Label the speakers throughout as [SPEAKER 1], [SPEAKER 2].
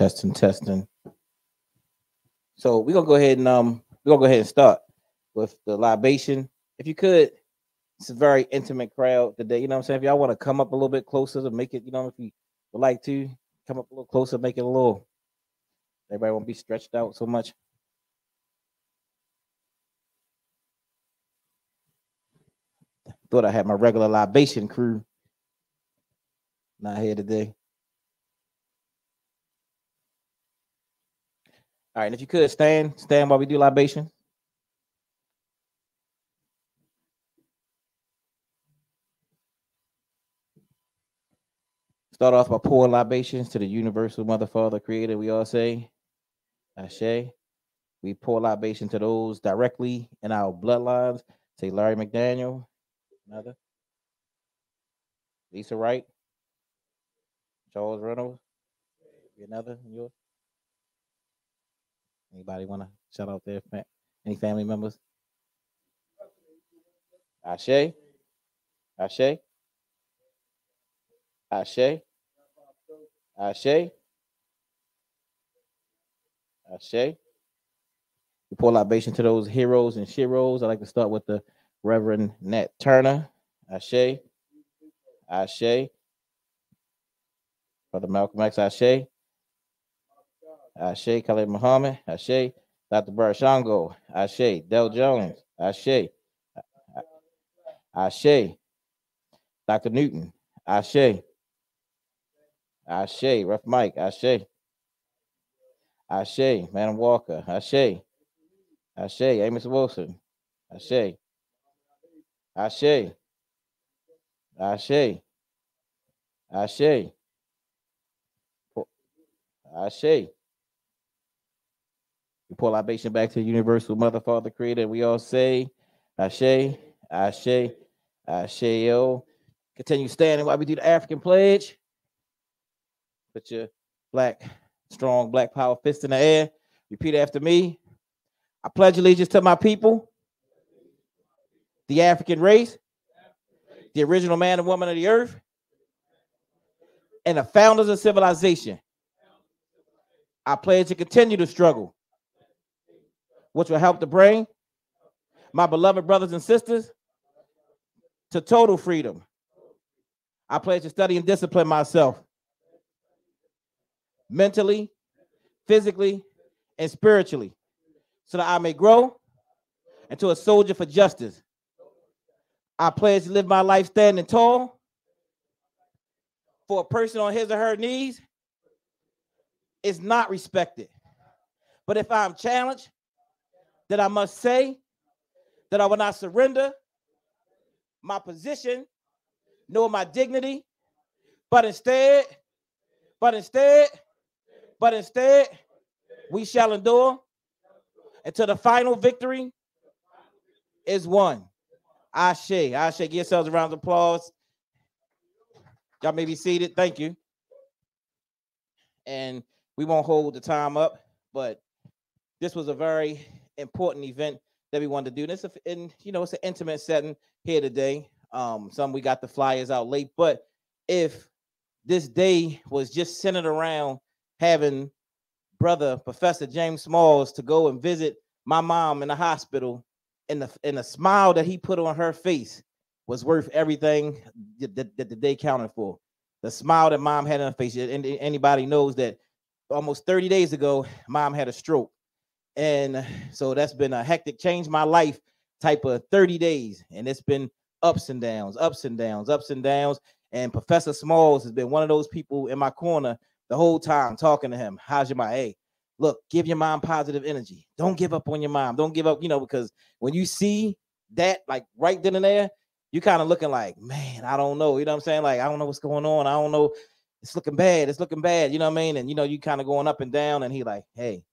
[SPEAKER 1] Testing, testing. So we're gonna go ahead and um we're gonna go ahead and start with the libation. If you could, it's a very intimate crowd today. You know what I'm saying? If y'all want to come up a little bit closer to make it, you know, if you would like to come up a little closer, make it a little everybody won't be stretched out so much. Thought I had my regular libation crew. Not here today. All right, and if you could stand, stand while we do libation. Start off by pouring libations to the universal mother, father, creator. We all say, Ashe. We pour libation to those directly in our bloodlines. Say Larry McDaniel, another. Lisa Wright, Charles Reynolds, another. Yours. Anybody want to shout out their fa- any family members? Ashe, Ashe, Ashe, Ashe, Ashe. We pour libation to those heroes and sheroes. I like to start with the Reverend Nat Turner. Ashe, Ashe. Brother Malcolm X, Ashe. Ashe, Khalid Muhammad, Ashe, Dr. Barashango, Ashe, Del Jones, Ashe, Ashe, Dr. Newton, Ashe, Ashe, Rough Mike, Ashe, Ashe, Madam Walker, Ashe, Ashe, Amos Wilson, Ashe, Ashe, Ashe, Ashe, Ashe. We pour libation back to the universal mother, father, creator. We all say, Ashe, Ashe, yo. Continue standing while we do the African pledge. Put your black, strong black power fist in the air. Repeat after me. I pledge allegiance to my people, the African race, the original man and woman of the earth, and the founders of civilization. I pledge to continue to struggle which will help to bring my beloved brothers and sisters to total freedom. I pledge to study and discipline myself mentally, physically, and spiritually so that I may grow into a soldier for justice. I pledge to live my life standing tall for a person on his or her knees is not respected. But if I'm challenged, that I must say that I will not surrender my position nor my dignity, but instead, but instead, but instead, we shall endure until the final victory is won. Ashe, Ashe, give yourselves a round of applause. Y'all may be seated. Thank you. And we won't hold the time up, but this was a very important event that we wanted to do. This in you know it's an intimate setting here today. Um, some we got the flyers out late, but if this day was just centered around having brother Professor James Smalls to go and visit my mom in the hospital, and the and the smile that he put on her face was worth everything that, that, that the day counted for. The smile that mom had on her face, and anybody knows that almost 30 days ago, mom had a stroke and so that's been a hectic, change my life type of 30 days. And it's been ups and downs, ups and downs, ups and downs. And Professor Smalls has been one of those people in my corner the whole time talking to him. How's your mom? Hey, look, give your mom positive energy. Don't give up on your mom. Don't give up, you know, because when you see that like right then and there, you kind of looking like, man, I don't know. You know what I'm saying? Like, I don't know what's going on. I don't know. It's looking bad. It's looking bad. You know what I mean? And you know, you kind of going up and down. And he like, hey,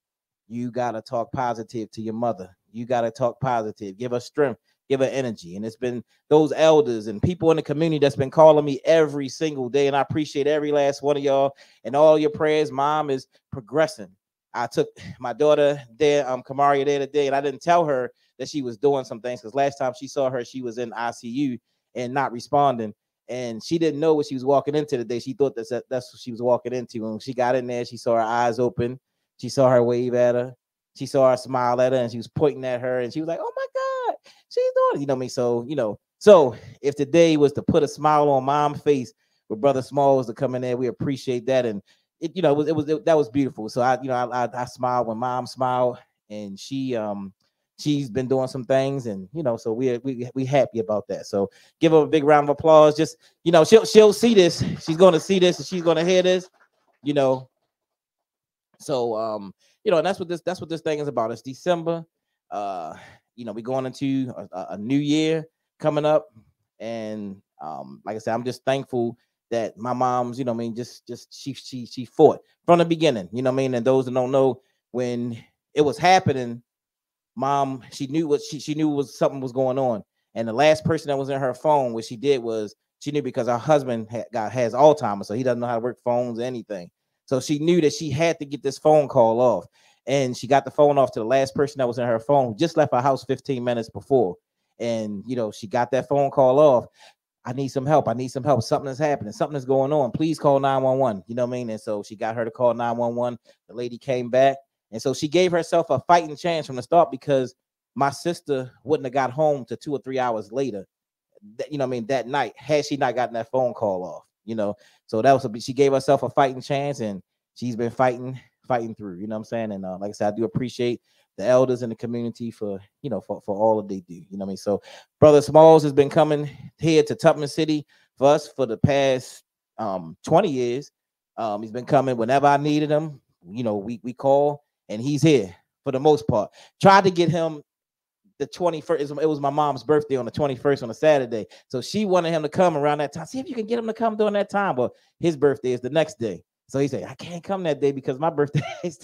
[SPEAKER 1] you got to talk positive to your mother. You got to talk positive. Give her strength, give her energy. And it's been those elders and people in the community that's been calling me every single day. And I appreciate every last one of y'all and all your prayers. Mom is progressing. I took my daughter there, um, Kamaria there today, and I didn't tell her that she was doing some things because last time she saw her, she was in ICU and not responding. and she didn't know what she was walking into today. She thought that's that's what she was walking into. When she got in there, she saw her eyes open. She saw her wave at her. She saw her smile at her, and she was pointing at her, and she was like, "Oh my God, she's doing it." You know I mean? So you know, so if today was to put a smile on mom's face with brother Small was to come in there, we appreciate that, and it you know it was it was it, that was beautiful. So I you know I, I I smiled when mom smiled, and she um she's been doing some things and you know so we're we we happy about that so give her a big round of applause just you know she'll she'll see this she's going to see this and she's going to hear this you know so um you know and that's what this that's what this thing is about it's december uh you know we're going into a, a new year coming up and um like i said i'm just thankful that my mom's you know i mean just just she she she fought from the beginning you know i mean and those that don't know when it was happening mom she knew what she, she knew was something was going on and the last person that was in her phone what she did was she knew because her husband had got has alzheimer's so he doesn't know how to work phones or anything so she knew that she had to get this phone call off and she got the phone off to the last person that was in her phone just left her house 15 minutes before and you know she got that phone call off I need some help. I need some help. Something is happening. Something is going on. Please call 911. You know what I mean? And so she got her to call 911. The lady came back and so she gave herself a fighting chance from the start because my sister wouldn't have got home to two or three hours later. That, you know, what I mean, that night had she not gotten that phone call off, you know. So that was a she gave herself a fighting chance, and she's been fighting, fighting through. You know what I'm saying? And uh, like I said, I do appreciate the elders in the community for you know for, for all that they do. You know what I mean? So Brother Smalls has been coming here to Tubman City for us for the past um 20 years. Um, he's been coming whenever I needed him. You know, we we call and he's here for the most part. Tried to get him the 21st. It was my mom's birthday on the 21st on a Saturday. So she wanted him to come around that time. See if you can get him to come during that time. But his birthday is the next day. So he said, I can't come that day because my birthday is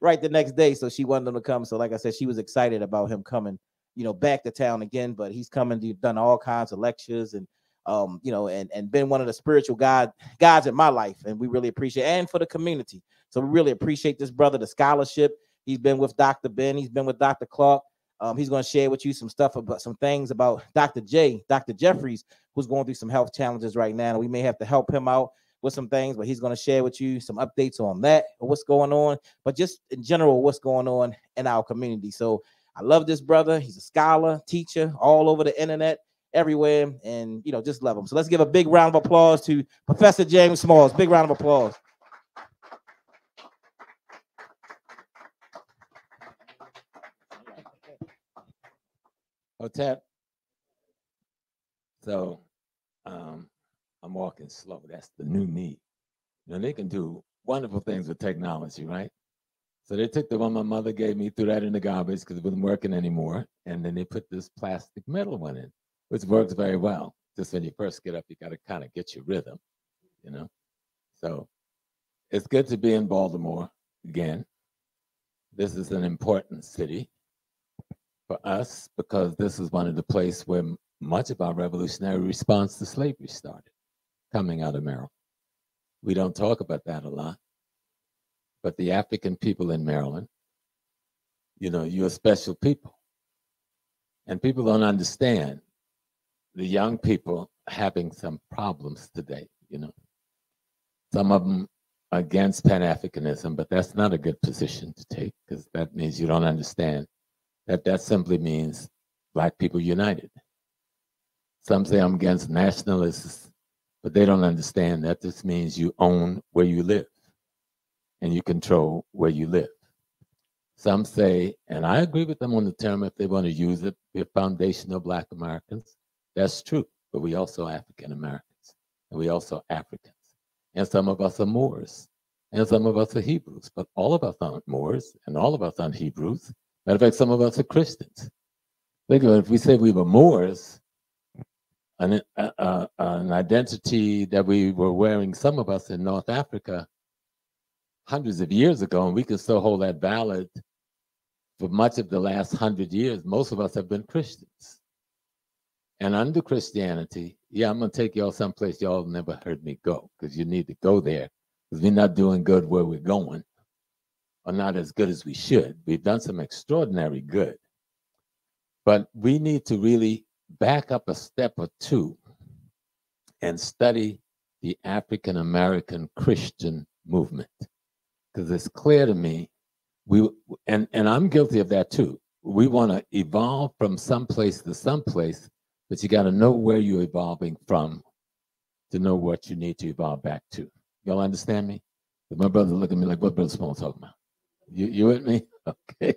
[SPEAKER 1] right the next day. So she wanted him to come. So, like I said, she was excited about him coming, you know, back to town again. But he's coming, he's done all kinds of lectures and um, you know, and and been one of the spiritual God guys in my life, and we really appreciate and for the community. So we really appreciate this brother, the scholarship. He's been with Dr. Ben, he's been with Dr. Clark. Um, he's going to share with you some stuff about some things about Dr. J, Dr. Jeffries, who's going through some health challenges right now. And We may have to help him out with some things, but he's going to share with you some updates on that what's going on, but just in general, what's going on in our community. So I love this brother. He's a scholar, teacher, all over the internet everywhere, and you know, just love him. So let's give a big round of applause to Professor James Smalls. Big round of applause.
[SPEAKER 2] Hotel. So um, I'm walking slow. That's the new me. Know, they can do wonderful things with technology, right? So they took the one my mother gave me, threw that in the garbage because it wasn't working anymore. And then they put this plastic metal one in which works very well. Just when you first get up, you got to kind of get your rhythm, you know. So it's good to be in Baltimore again. This is an important city for us because this is one of the places where much of our revolutionary response to slavery started, coming out of Maryland. We don't talk about that a lot, but the African people in Maryland, you know, you're special people. And people don't understand the young people having some problems today, you know. Some of them against Pan Africanism, but that's not a good position to take because that means you don't understand that that simply means Black people united. Some say I'm against nationalists, but they don't understand that this means you own where you live and you control where you live. Some say, and I agree with them on the term if they want to use it, we're foundational Black Americans. That's true, but we also African Americans, and we also Africans, and some of us are Moors, and some of us are Hebrews, but all of us aren't Moors, and all of us aren't Hebrews. Matter of fact, some of us are Christians. Think of it, if we say we were Moors, an, uh, uh, an identity that we were wearing, some of us in North Africa, hundreds of years ago, and we can still hold that valid for much of the last hundred years. Most of us have been Christians. And under Christianity, yeah, I'm gonna take y'all someplace y'all never heard me go, because you need to go there, because we're not doing good where we're going, or not as good as we should. We've done some extraordinary good, but we need to really back up a step or two and study the African American Christian movement. Because it's clear to me, we and, and I'm guilty of that too. We want to evolve from someplace to someplace, but you got to know where you're evolving from to know what you need to evolve back to. Y'all understand me? My brother look at me like, what Brother Small talking about? You, you with me? Okay.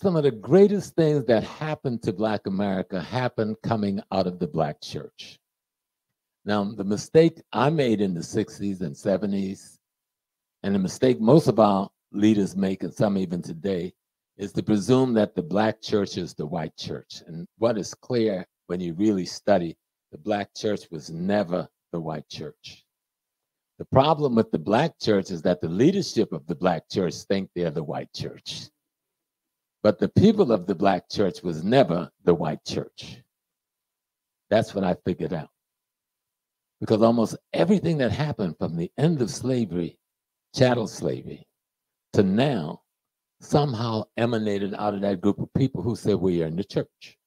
[SPEAKER 2] Some of the greatest things that happened to Black America happened coming out of the Black church. Now, the mistake I made in the 60s and 70s, and the mistake most of our leaders make, and some even today, is to presume that the Black church is the white church. And what is clear when you really study, the Black church was never the white church. The problem with the black church is that the leadership of the black church think they're the white church. But the people of the black church was never the white church. That's what I figured out. Because almost everything that happened from the end of slavery, chattel slavery, to now somehow emanated out of that group of people who said we are in the church.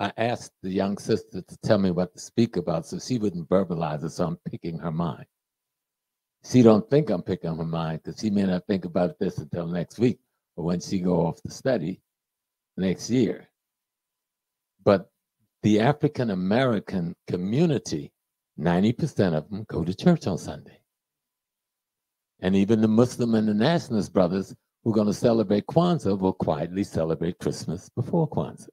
[SPEAKER 2] I asked the young sister to tell me what to speak about so she wouldn't verbalize it, so I'm picking her mind. She don't think I'm picking her mind because she may not think about this until next week or when she go off to study next year. But the African American community, 90% of them go to church on Sunday. And even the Muslim and the nationalist brothers who are going to celebrate Kwanzaa will quietly celebrate Christmas before Kwanzaa.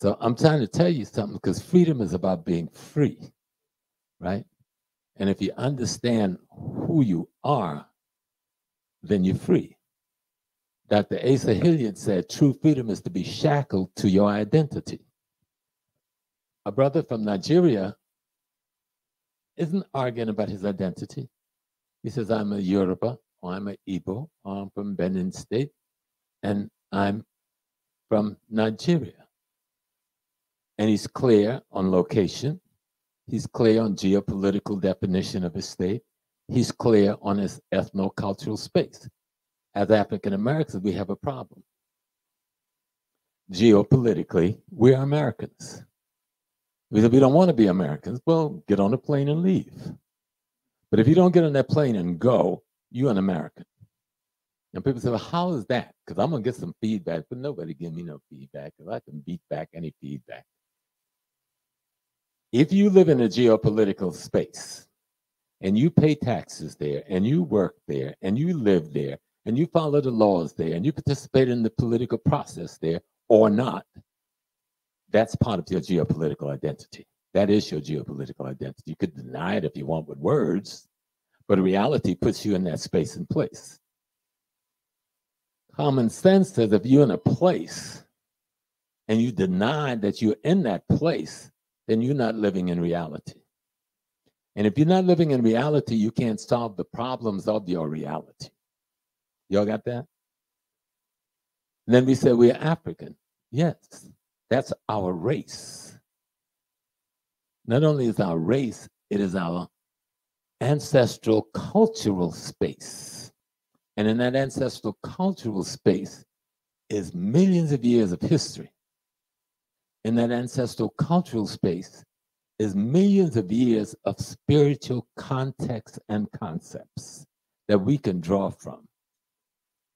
[SPEAKER 2] So I'm trying to tell you something because freedom is about being free, right? And if you understand who you are, then you're free. Dr. Asa Hilliard said true freedom is to be shackled to your identity. A brother from Nigeria isn't arguing about his identity. He says, I'm a Yoruba, or I'm a Igbo, or I'm from Benin State, and I'm from Nigeria. And he's clear on location. He's clear on geopolitical definition of his state. He's clear on his ethno-cultural space. As African Americans, we have a problem. Geopolitically, we are Americans. We don't want to be Americans. Well, get on a plane and leave. But if you don't get on that plane and go, you're an American. And people say, well, how is that? Because I'm going to get some feedback, but nobody give me no feedback because I can beat back any feedback if you live in a geopolitical space and you pay taxes there and you work there and you live there and you follow the laws there and you participate in the political process there or not, that's part of your geopolitical identity. That is your geopolitical identity. You could deny it if you want with words, but reality puts you in that space and place. Common sense says if you're in a place and you deny that you're in that place, then you're not living in reality. And if you're not living in reality, you can't solve the problems of your reality. Y'all got that? And then we say we're African. Yes, that's our race. Not only is our race, it is our ancestral cultural space. And in that ancestral cultural space is millions of years of history in that ancestral cultural space is millions of years of spiritual context and concepts that we can draw from.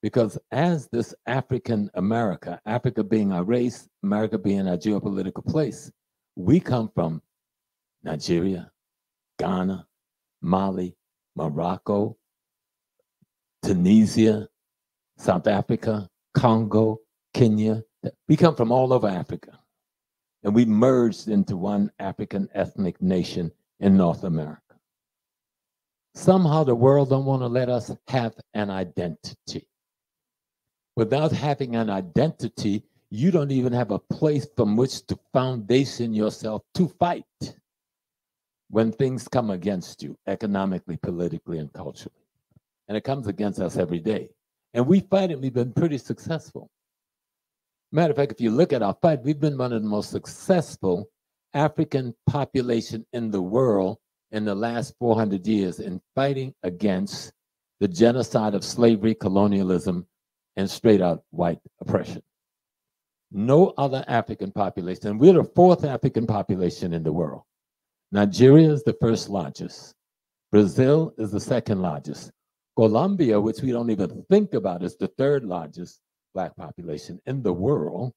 [SPEAKER 2] Because as this African America, Africa being our race, America being our geopolitical place, we come from Nigeria, Ghana, Mali, Morocco, Tunisia, South Africa, Congo, Kenya. We come from all over Africa and we merged into one African ethnic nation in North America. Somehow the world don't want to let us have an identity. Without having an identity, you don't even have a place from which to foundation yourself to fight when things come against you economically, politically, and culturally. And it comes against us every day. And we fight it, we've been pretty successful. Matter of fact, if you look at our fight, we've been one of the most successful African population in the world in the last 400 years in fighting against the genocide of slavery, colonialism, and straight out white oppression. No other African population. We're the fourth African population in the world. Nigeria is the first largest. Brazil is the second largest. Colombia, which we don't even think about, is the third largest black population in the world,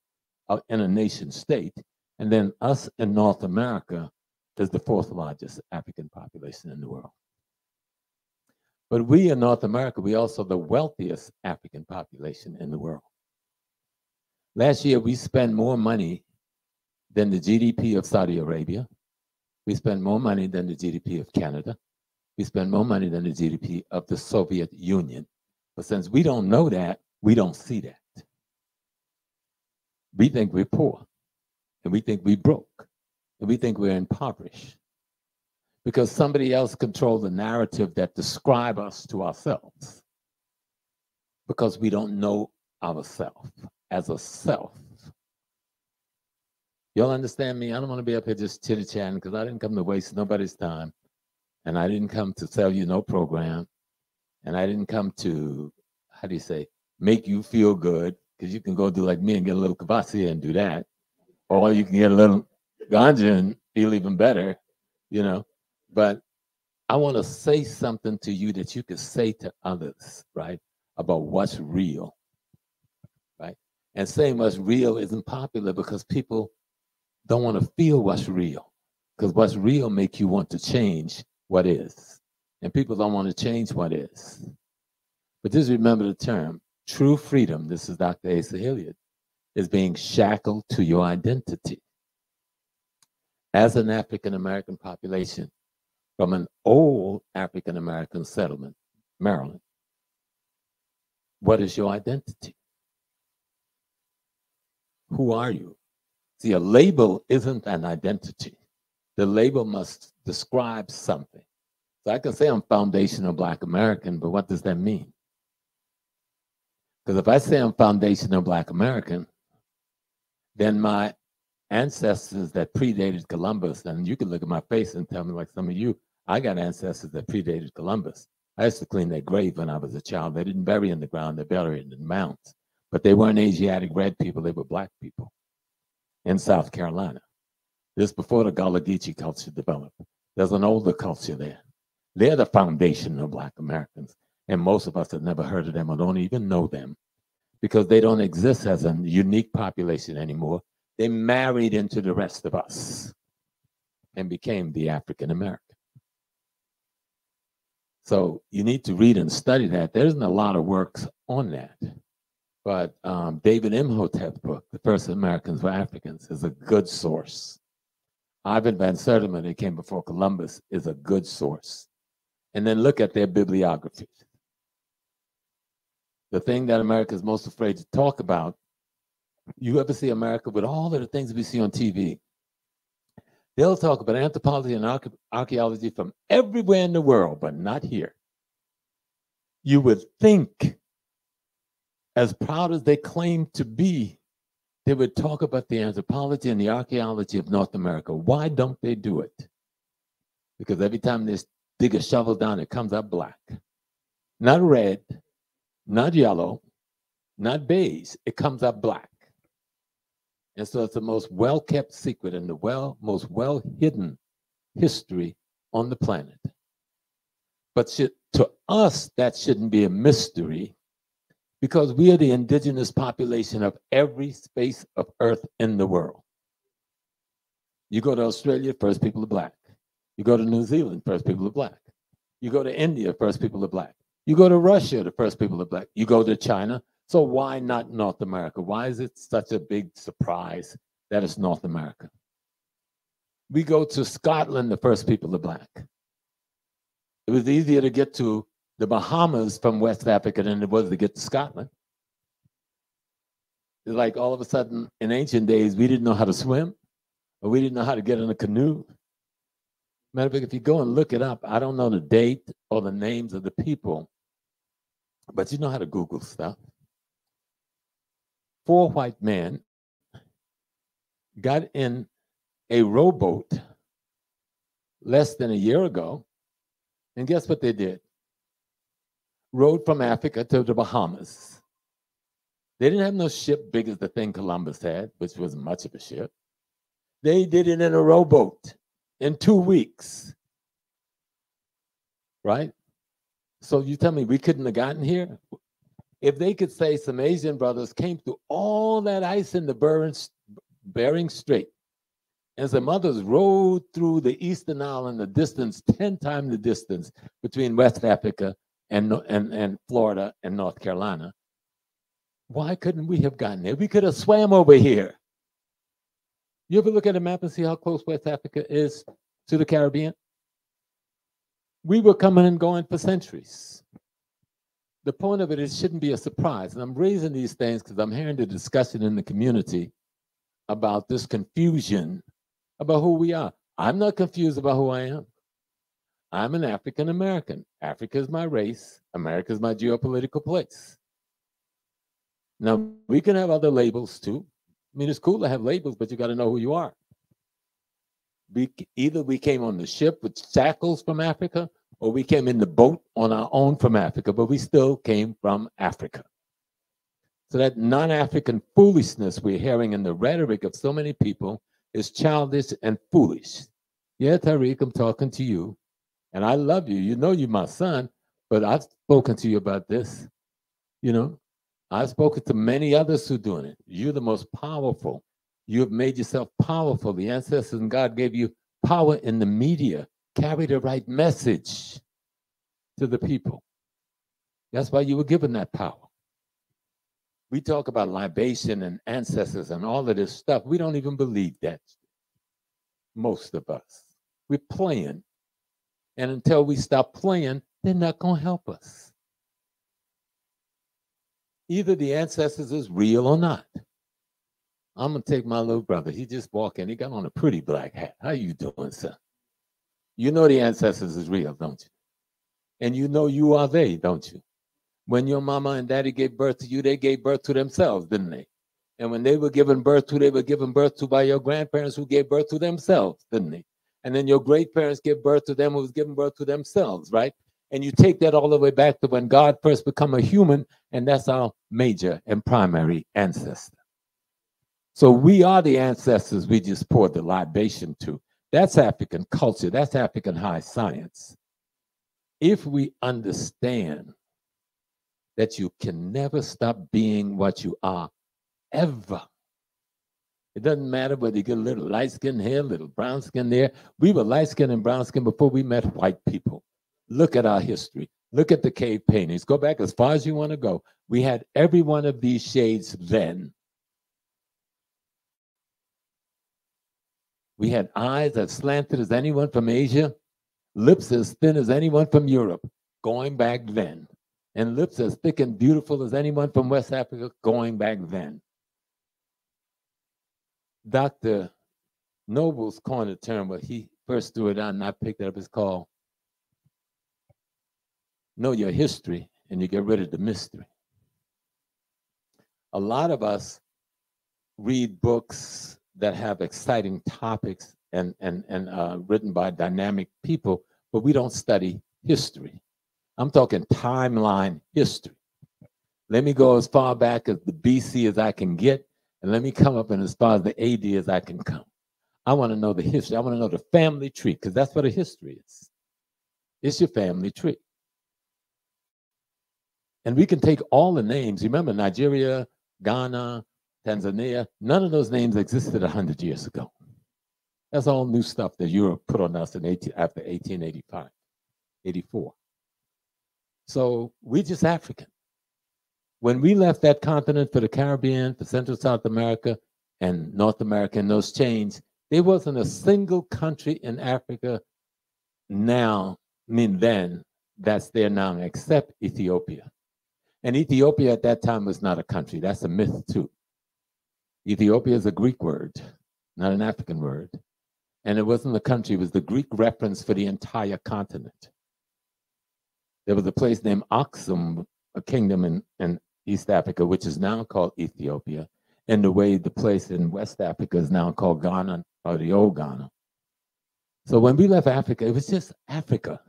[SPEAKER 2] uh, in a nation state. And then us in North America is the fourth largest African population in the world. But we in North America, we also the wealthiest African population in the world. Last year, we spent more money than the GDP of Saudi Arabia. We spent more money than the GDP of Canada. We spend more money than the GDP of the Soviet Union. But since we don't know that, we don't see that. We think we're poor, and we think we're broke, and we think we're impoverished because somebody else controls the narrative that describe us to ourselves because we don't know ourselves as a self. Y'all understand me? I don't want to be up here just chitty chatting because I didn't come to waste nobody's time. And I didn't come to sell you no program. And I didn't come to, how do you say, make you feel good. Because you can go do like me and get a little kvasia and do that. Or you can get a little ganja and feel even better, you know. But I want to say something to you that you can say to others, right? About what's real, right? And saying what's real isn't popular because people don't want to feel what's real. Because what's real make you want to change what is. And people don't want to change what is. But just remember the term true freedom, this is Dr. Asa Hilliard, is being shackled to your identity. As an African American population from an old African American settlement, Maryland, what is your identity? Who are you? See, a label isn't an identity. The label must describe something. So I can say I'm foundational Black American, but what does that mean? Because if I say I'm foundational Black American, then my ancestors that predated Columbus, and you can look at my face and tell me, like some of you, I got ancestors that predated Columbus. I used to clean their grave when I was a child. They didn't bury in the ground, they buried in the mounds. But they weren't Asiatic red people, they were black people in South Carolina. This before the Gullah Geechee culture developed. There's an older culture there. They're the foundation of Black Americans. And most of us have never heard of them or don't even know them because they don't exist as a unique population anymore. They married into the rest of us and became the African American. So you need to read and study that. There isn't a lot of works on that. But um, David Imhotep's book, The First Americans Were Africans, is a good source. Ivan Van Sertima, that came before Columbus, is a good source. And then look at their bibliography. The thing that America is most afraid to talk about, you ever see America with all of the things we see on TV? They'll talk about anthropology and archaeology from everywhere in the world, but not here. You would think, as proud as they claim to be, they would talk about the anthropology and the archaeology of North America. Why don't they do it? Because every time they dig a shovel down, it comes up black. Not red, not yellow, not beige. It comes up black. And so it's the most well kept secret and the well most well hidden history on the planet. But should, to us, that shouldn't be a mystery because we are the indigenous population of every space of earth in the world. You go to Australia, first people are black. You go to New Zealand, first people are black. You go to India, first people are black. You go to Russia, the first people are black. You go to China, so why not North America? Why is it such a big surprise that it's North America? We go to Scotland, the first people are black. It was easier to get to the Bahamas from West Africa than it was to get to Scotland. It's like all of a sudden in ancient days, we didn't know how to swim or we didn't know how to get in a canoe. Matter of fact, if you go and look it up, I don't know the date or the names of the people, but you know how to Google stuff four white men got in a rowboat less than a year ago. And guess what they did? Rode from Africa to the Bahamas. They didn't have no ship big as the thing Columbus had, which wasn't much of a ship. They did it in a rowboat in two weeks. Right? So you tell me we couldn't have gotten here? If they could say some Asian brothers came through all that ice in the Bering, Strait, and some others rode through the Eastern Island the distance, 10 times the distance between West Africa and, and, and Florida and North Carolina, why couldn't we have gotten there? We could have swam over here. You ever look at a map and see how close West Africa is to the Caribbean? We were coming and going for centuries. The point of it is, it shouldn't be a surprise. And I'm raising these things because I'm hearing the discussion in the community about this confusion about who we are. I'm not confused about who I am. I'm an African American. Africa is my race. America is my geopolitical place. Now, we can have other labels too. I mean, it's cool to have labels, but you got to know who you are. We, either we came on the ship with shackles from Africa, or we came in the boat on our own from Africa, but we still came from Africa. So that non African foolishness we're hearing in the rhetoric of so many people is childish and foolish. Yeah, Tariq, I'm talking to you, and I love you. You know you're my son, but I've spoken to you about this. You know, I've spoken to many others who are doing it. You're the most powerful. You have made yourself powerful. The ancestors and God gave you power in the media. Carry the right message to the people. That's why you were given that power. We talk about libation and ancestors and all of this stuff. We don't even believe that. Most of us. We're playing. And until we stop playing, they're not going to help us either the ancestors is real or not. I'm gonna take my little brother. He just walked in. He got on a pretty black hat. How you doing, son? You know the ancestors is real, don't you? And you know you are they, don't you? When your mama and daddy gave birth to you, they gave birth to themselves, didn't they? And when they were given birth to, they were given birth to by your grandparents who gave birth to themselves, didn't they? And then your great parents gave birth to them who was giving birth to themselves, right? And you take that all the way back to when God first become a human, and that's our major and primary ancestor. So we are the ancestors we just poured the libation to. That's African culture, that's African high science. If we understand that you can never stop being what you are, ever. It doesn't matter whether you get a little light skin here, a little brown skin there. We were light skin and brown skin before we met white people. Look at our history. Look at the cave paintings. Go back as far as you want to go. We had every one of these shades then. We had eyes as slanted as anyone from Asia, lips as thin as anyone from Europe, going back then, and lips as thick and beautiful as anyone from West Africa, going back then. Dr. Nobles coined a term, but he first threw it out, and I picked it up. It's called know your history and you get rid of the mystery. A lot of us read books that have exciting topics and, and, and uh, written by dynamic people, but we don't study history. I'm talking timeline history. Let me go as far back as the BC as I can get, and let me come up and as far as the AD as I can come. I want to know the history. I want to know the family tree because that's what a history is. It's your family tree. And we can take all the names. Remember, Nigeria, Ghana, Tanzania, none of those names existed 100 years ago. That's all new stuff that Europe put on us in 18, after 1885, 84. So we're just African. When we left that continent for the Caribbean, for Central South America, and North America and those chains, there wasn't a single country in Africa now, I mean then, that's there now, except Ethiopia. And Ethiopia at that time was not a country. That's a myth, too. Ethiopia is a Greek word, not an African word. And it wasn't the country, it was the Greek reference for the entire continent. There was a place named Aksum, a kingdom in, in East Africa, which is now called Ethiopia, in the way the place in West Africa is now called Ghana or the old Ghana. So when we left Africa, it was just Africa.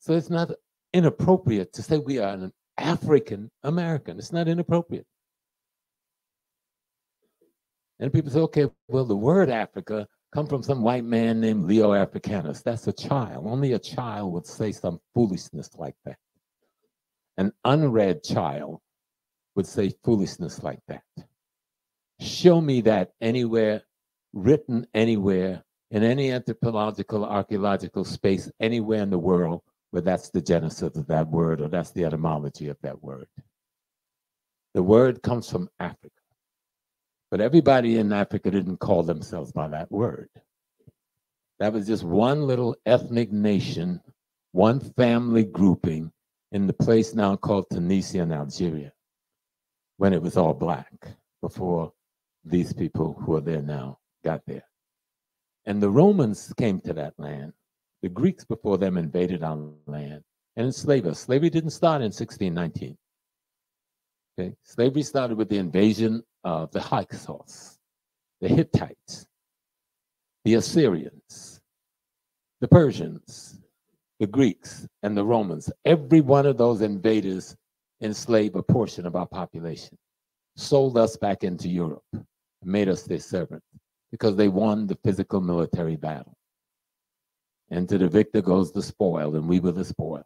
[SPEAKER 2] So it's not inappropriate to say we are an African American. It's not inappropriate. And people say, okay, well, the word Africa come from some white man named Leo Africanus. That's a child. Only a child would say some foolishness like that. An unread child would say foolishness like that. Show me that anywhere, written anywhere, in any anthropological, archaeological space, anywhere in the world where that's the genesis of that word or that's the etymology of that word. The word comes from Africa. But everybody in Africa didn't call themselves by that word. That was just one little ethnic nation, one family grouping in the place now called Tunisia and Algeria, when it was all black, before these people who are there now got there. And the Romans came to that land. The Greeks before them invaded our land and enslaved us. Slavery didn't start in 1619. Okay, slavery started with the invasion of the Hyksos, the Hittites, the Assyrians, the Persians, the Greeks, and the Romans. Every one of those invaders enslaved a portion of our population, sold us back into Europe, made us their servant because they won the physical military battle. And to the victor goes the spoil, and we were the spoil.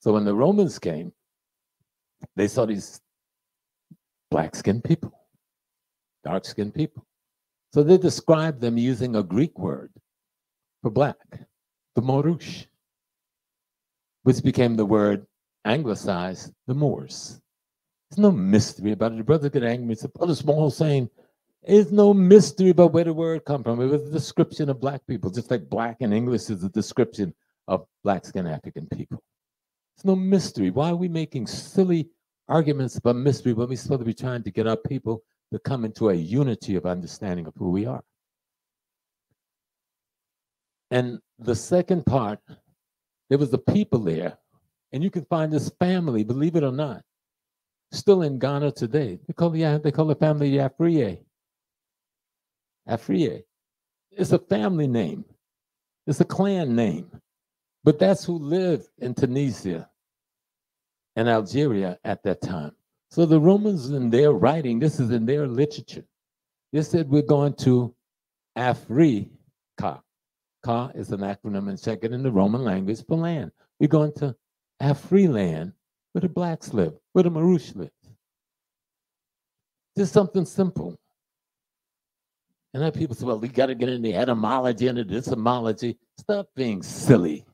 [SPEAKER 2] So when the Romans came, they saw these black skinned people, dark skinned people. So they described them using a Greek word for black, the morush, which became the word anglicized, the Moors. There's no mystery about it. The brother get angry It's a Brother Small saying, there's no mystery about where the word come from. It was a description of black people, just like black in English is a description of black skinned African people. It's no mystery. Why are we making silly arguments about mystery when we're supposed to be trying to get our people to come into a unity of understanding of who we are? And the second part, there was the people there, and you can find this family, believe it or not, still in Ghana today. They call the they call the family Afriyie. Afriyie. It's a family name. It's a clan name. But that's who lived in Tunisia and Algeria at that time. So the Romans in their writing, this is in their literature. They said we're going to Afrika. Ka is an acronym and second in the Roman language for land. We're going to Afri land where the blacks live, where the Marouche live. Just something simple. And then people say, well, we got to get into etymology and etymology. Stop being silly.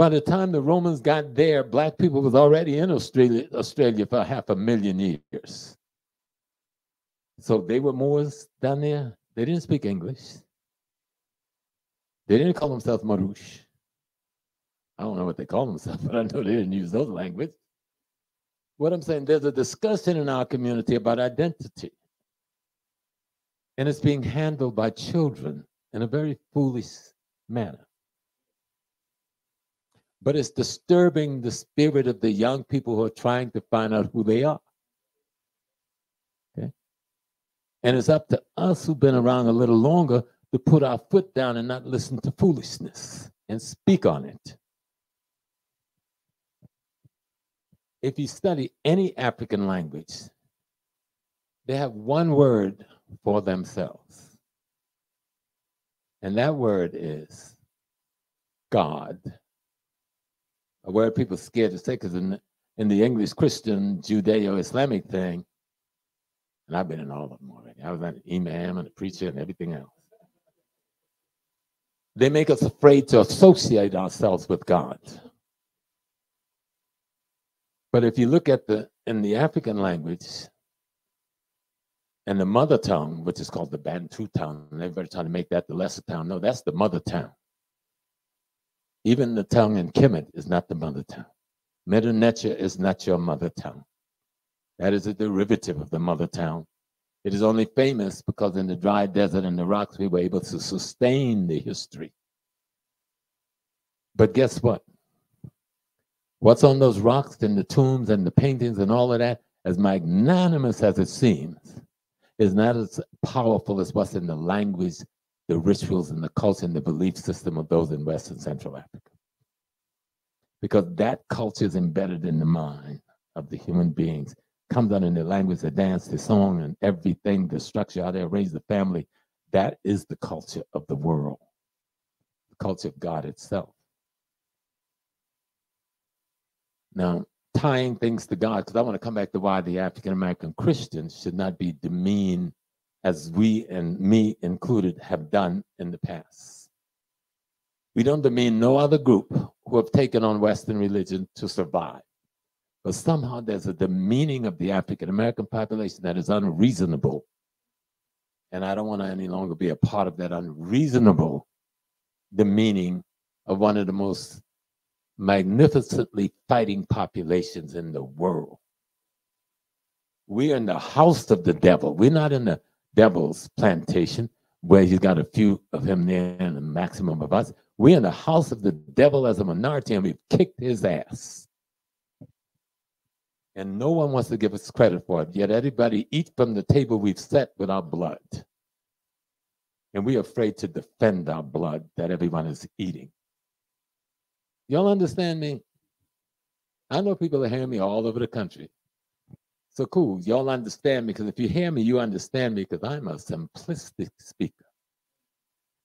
[SPEAKER 2] By the time the Romans got there, black people was already in Australia, Australia for half a million years. So they were Moors down there. They didn't speak English. They didn't call themselves Marouche. I don't know what they call themselves, but I know they didn't use those language. What I'm saying, there's a discussion in our community about identity. And it's being handled by children in a very foolish manner. But it's disturbing the spirit of the young people who are trying to find out who they are. Okay? And it's up to us who've been around a little longer to put our foot down and not listen to foolishness and speak on it. if you study any African language, they have one word for themselves. And that word is God. A word people are scared to say because in, in the English Christian Judeo Islamic thing, and I've been in all of them already. I was an imam and a preacher and everything else. They make us afraid to associate ourselves with God. But if you look at the in the African language and the mother tongue, which is called the Bantu tongue, and everybody trying to make that the lesser tongue. No, that's the mother tongue. Even the tongue in Kemet is not the mother tongue. Medu Neter is not your mother tongue. That is a derivative of the mother tongue. It is only famous because in the dry desert and the rocks, we were able to sustain the history. But guess what? What's on those rocks and the tombs and the paintings and all of that, as magnanimous as it seems, is not as powerful as what's in the language, the rituals, and the culture and the belief system of those in West and Central Africa. because that culture is embedded in the mind of the human beings. Comes out in the language, the dance, the song, and everything, the structure, how they raise the family. That is the culture of the world, the culture of God itself. Now, tying things to God, because I want to come back to why the African American Christians should not be demeaned as we and me included have done in the past. We don't demean no other group who have taken on Western religion to survive. But somehow there's a demeaning of the African American population that is unreasonable. And I don't want to any longer be a part of that unreasonable demeaning of one of the most magnificently fighting populations in the world. We're in the house of the devil. We're not in the devil's plantation where he's got a few of him there and a maximum of us. We're in the house of the devil as a minority and we've kicked his ass. And no one wants to give us credit for it. Yet everybody eats from the table we've set with our blood. And we're afraid to defend our blood that everyone is eating. Y'all understand me? I know people are hearing me all over the country. So cool. Y'all understand me because if you hear me, you understand me because I'm a simplistic speaker.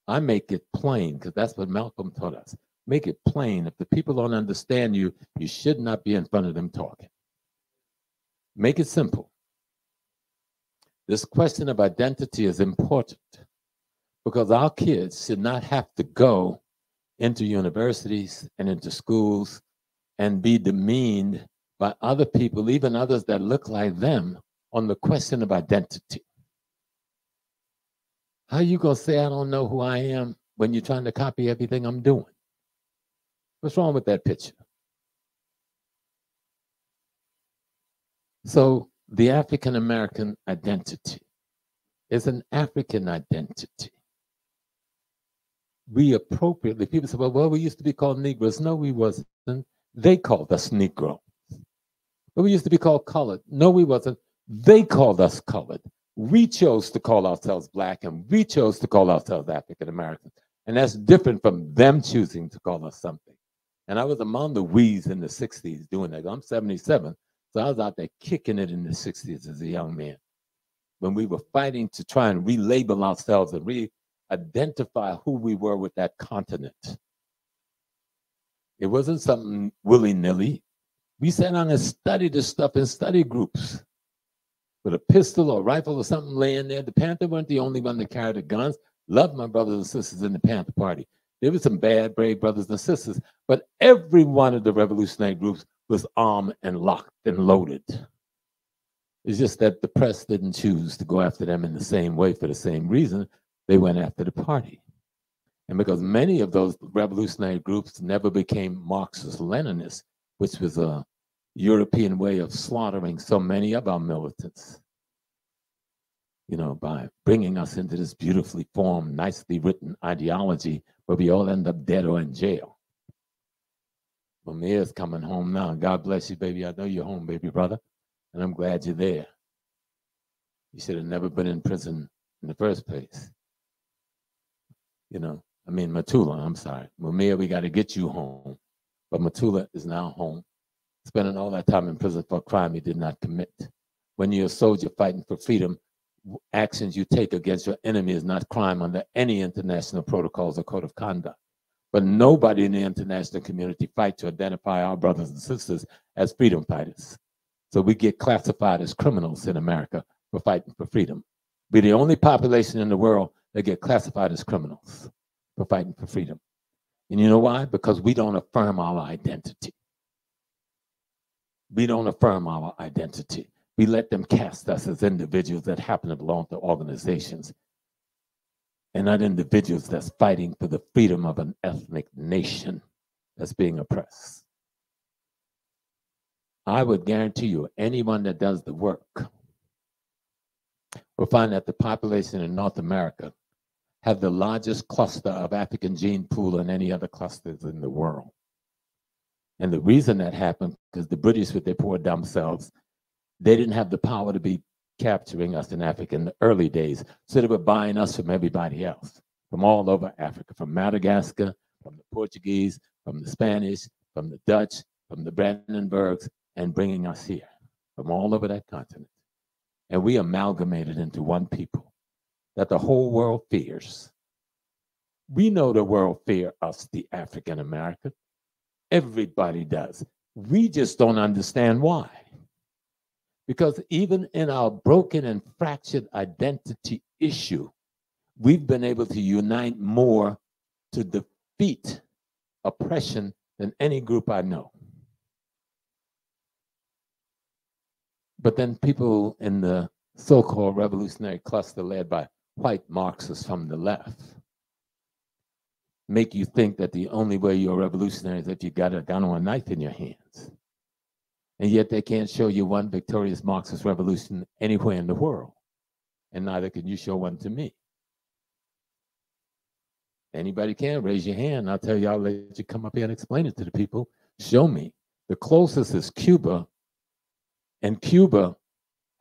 [SPEAKER 2] I make it plain because that's what Malcolm taught us. Make it plain. If the people don't understand you, you should not be in front of them talking. Make it simple. This question of identity is important because our kids should not have to go into universities and into schools and be demeaned by other people, even others that look like them, on the question of identity. How you gonna say I don't know who I am when you're trying to copy everything I'm doing? What's wrong with that picture? So the African American identity is an African identity we appropriately, people say, well, well, we used to be called Negroes. No, we wasn't. They called us Negro. We used to be called colored. No, we wasn't. They called us colored. We chose to call ourselves black and we chose to call ourselves African American. And that's different from them choosing to call us something. And I was among the we's in the 60s doing that. I'm 77. So I was out there kicking it in the 60s as a young man when we were fighting to try and relabel ourselves and re identify who we were with that continent. It wasn't something willy nilly. We sat down and studied this stuff in study groups with a pistol or rifle or something laying there. The Panther weren't the only one that carried the guns. Loved my brothers and sisters in the Panther Party. There were some bad, brave brothers and sisters, but every one of the revolutionary groups was armed and locked and loaded. It's just that the press didn't choose to go after them in the same way for the same reason they went after the party. And because many of those revolutionary groups never became Marxist Leninists, which was a European way of slaughtering so many of our militants, you know, by bringing us into this beautifully formed, nicely written ideology where we all end up dead or in jail. Well, coming home now. God bless you, baby. I know you're home, baby brother, and I'm glad you're there. You should have never been in prison in the first place you know, I mean, Mutulu, I'm sorry. Mumia, we got to get you home. But Mutulu is now home, spending all that time in prison for a crime he did not commit. When you're a soldier fighting for freedom, actions you take against your enemy is not crime under any international protocols or code of conduct. But nobody in the international community fight to identify our brothers and sisters as freedom fighters. So we get classified as criminals in America for fighting for freedom. We're the only population in the world that get classified as criminals for fighting for freedom. And you know why? Because we don't affirm our identity. We don't affirm our identity. We let them cast us as individuals that happen to belong to organizations and not individuals that's fighting for the freedom of an ethnic nation that's being oppressed. I would guarantee you, anyone that does the work will find that the population in North America have the largest cluster of African gene pool than any other clusters in the world. And the reason that happened, because the British, with their poor dumb selves, they didn't have the power to be capturing us in Africa in the early days. So they were buying us from everybody else, from all over Africa, from Madagascar, from the Portuguese, from the Spanish, from the Dutch, from the Brandenburgs, and bringing us here from all over that continent. And we amalgamated into one people that the whole world fears. We know the world fear us, the African American. Everybody does. We just don't understand why. Because even in our broken and fractured identity issue, we've been able to unite more to defeat oppression than any group I know. But then people in the so called revolutionary cluster led by white Marxists from the left make you think that the only way you're revolutionary is if you got a gun or a knife in your hands. And yet they can't show you one victorious Marxist revolution anywhere in the world. And neither can you show one to me. Anybody can raise your hand. I'll tell you, I'll let you come up here and explain it to the people. Show me. The closest is Cuba. And Cuba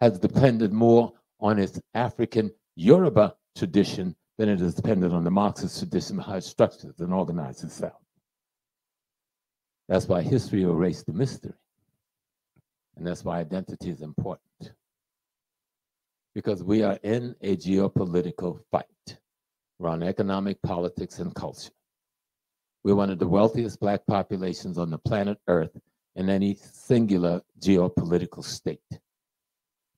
[SPEAKER 2] has depended more on its African Yoruba tradition than it is dependent on the Marxist tradition, how it structures and organizes itself. That's why history erased the mystery. And that's why identity is important. Because we are in a geopolitical fight around economic, politics, and culture. We're one of the wealthiest black populations on the planet Earth in any singular geopolitical state.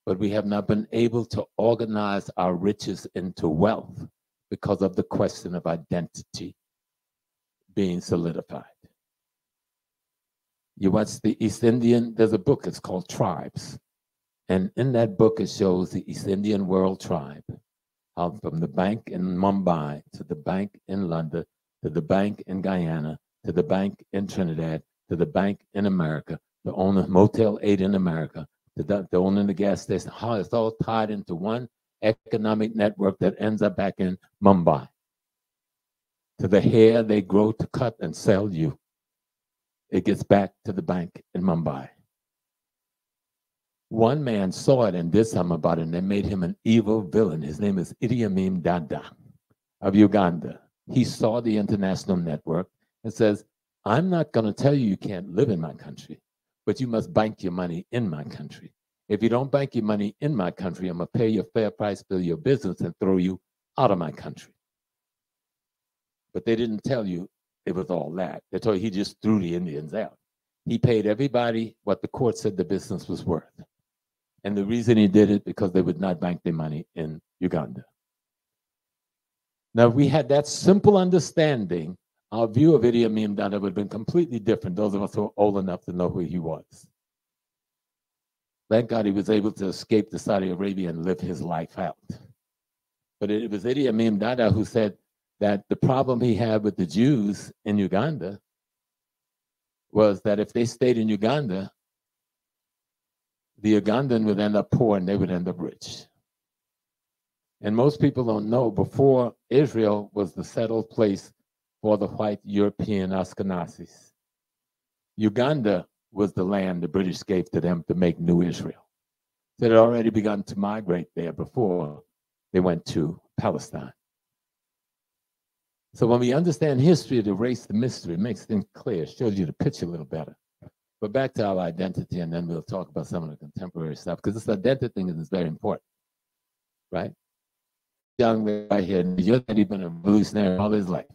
[SPEAKER 2] But we have not been able to organize our riches into wealth because of the question of identity being solidified. You watch the East Indian, there's a book, it's called Tribes. And in that book, it shows the East Indian World Tribe um, from the bank in Mumbai to the bank in London to the bank in Guyana to the bank in Trinidad to the bank in America to own a Motel 8 in America to, the, to owning the gas station. How it's all tied into one economic network that ends up back in Mumbai. To the hair they grow to cut and sell you, it gets back to the bank in Mumbai. One man saw it and did something about it, and they made him an evil villain. His name is Idi Amin Dada of Uganda. He saw the international network and says, I'm not going to tell you you can't live in my country, but you must bank your money in my country. If you don't bank your money in my country, I'm going to pay your fair price for your business and throw you out of my country. But they didn't tell you it was all that. They told you he just threw the Indians out. He paid everybody what the court said the business was worth. And the reason he did it because they would not bank their money in Uganda. Now, if we had that simple understanding, our view of Idi Amin Dada would have been completely different. Those of us who are old enough to know who he was. Thank God he was able to escape to Saudi Arabia and live his life out. But it was Idi Amin Dada who said that the problem he had with the Jews in Uganda was that if they stayed in Uganda, the Ugandan would end up poor and they would end up rich. And most people don't know before Israel was the settled place for the white European Ashkenazis. Uganda was the land the British gave to them to make New Israel. They had already begun to migrate there before they went to Palestine. So when we understand history to erase the mystery, it makes things clear, shows you the picture a little better. But back to our identity, and then we'll talk about some of the contemporary stuff, because this identity thing is very important, right? Young man right here, you're not even a revolutionary all his life.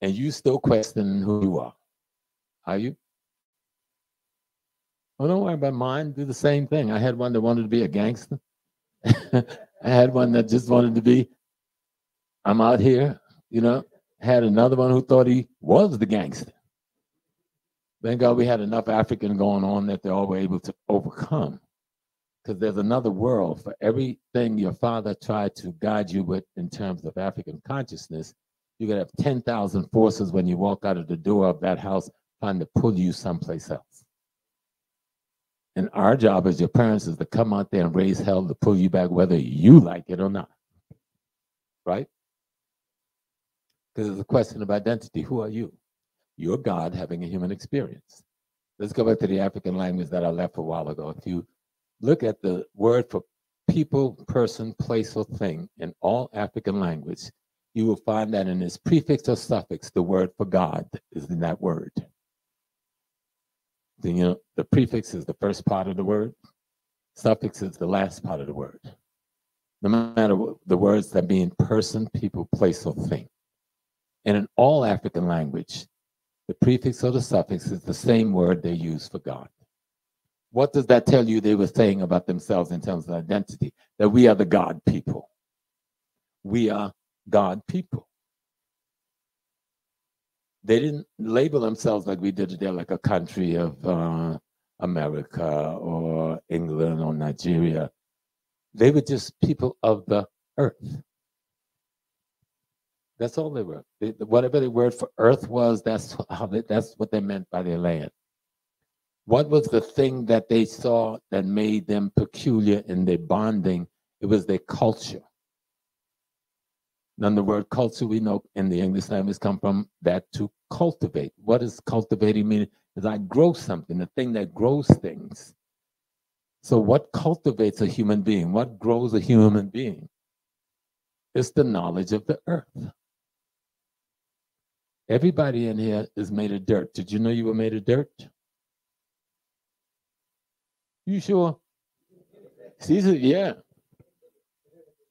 [SPEAKER 2] And you still questioning who you are. Are you? Well, don't worry about mine. Do the same thing. I had one that wanted to be a gangster. I had one that just wanted to be, I'm out here, you know. Had another one who thought he was the gangster. Thank God we had enough African going on that they all were able to overcome. Because there's another world for everything your father tried to guide you with in terms of African consciousness. You could have 10,000 forces when you walk out of the door of that house trying to pull you someplace else. And our job as your parents is to come out there and raise hell to pull you back, whether you like it or not. Right? Because it's a question of identity. Who are you? You're God having a human experience. Let's go back to the African language that I left a while ago. If you look at the word for people, person, place, or thing in all African language, you will find that in its prefix or suffix, the word for God is in that word. the, you know, the prefix is the first part of the word, suffix is the last part of the word. No matter what, the words that mean person, people, place, or thing. And in all African language, the prefix or the suffix is the same word they use for God. What does that tell you they were saying about themselves in terms of identity? That we are the God people. We are God people. They didn't label themselves like we did today, like a country of uh, America or England or Nigeria. They were just people of the earth. That's all they were. They, whatever the word for earth was, that's how they, that's what they meant by their land. What was the thing that they saw that made them peculiar in their bonding? It was their culture. Now, the word culture we know in the English language come from that to cultivate. What does cultivating mean? Is I grow something, the thing that grows things. So, what cultivates a human being? What grows a human being? It's the knowledge of the earth. Everybody in here is made of dirt. Did you know you were made of dirt? You sure? Caesar, yeah.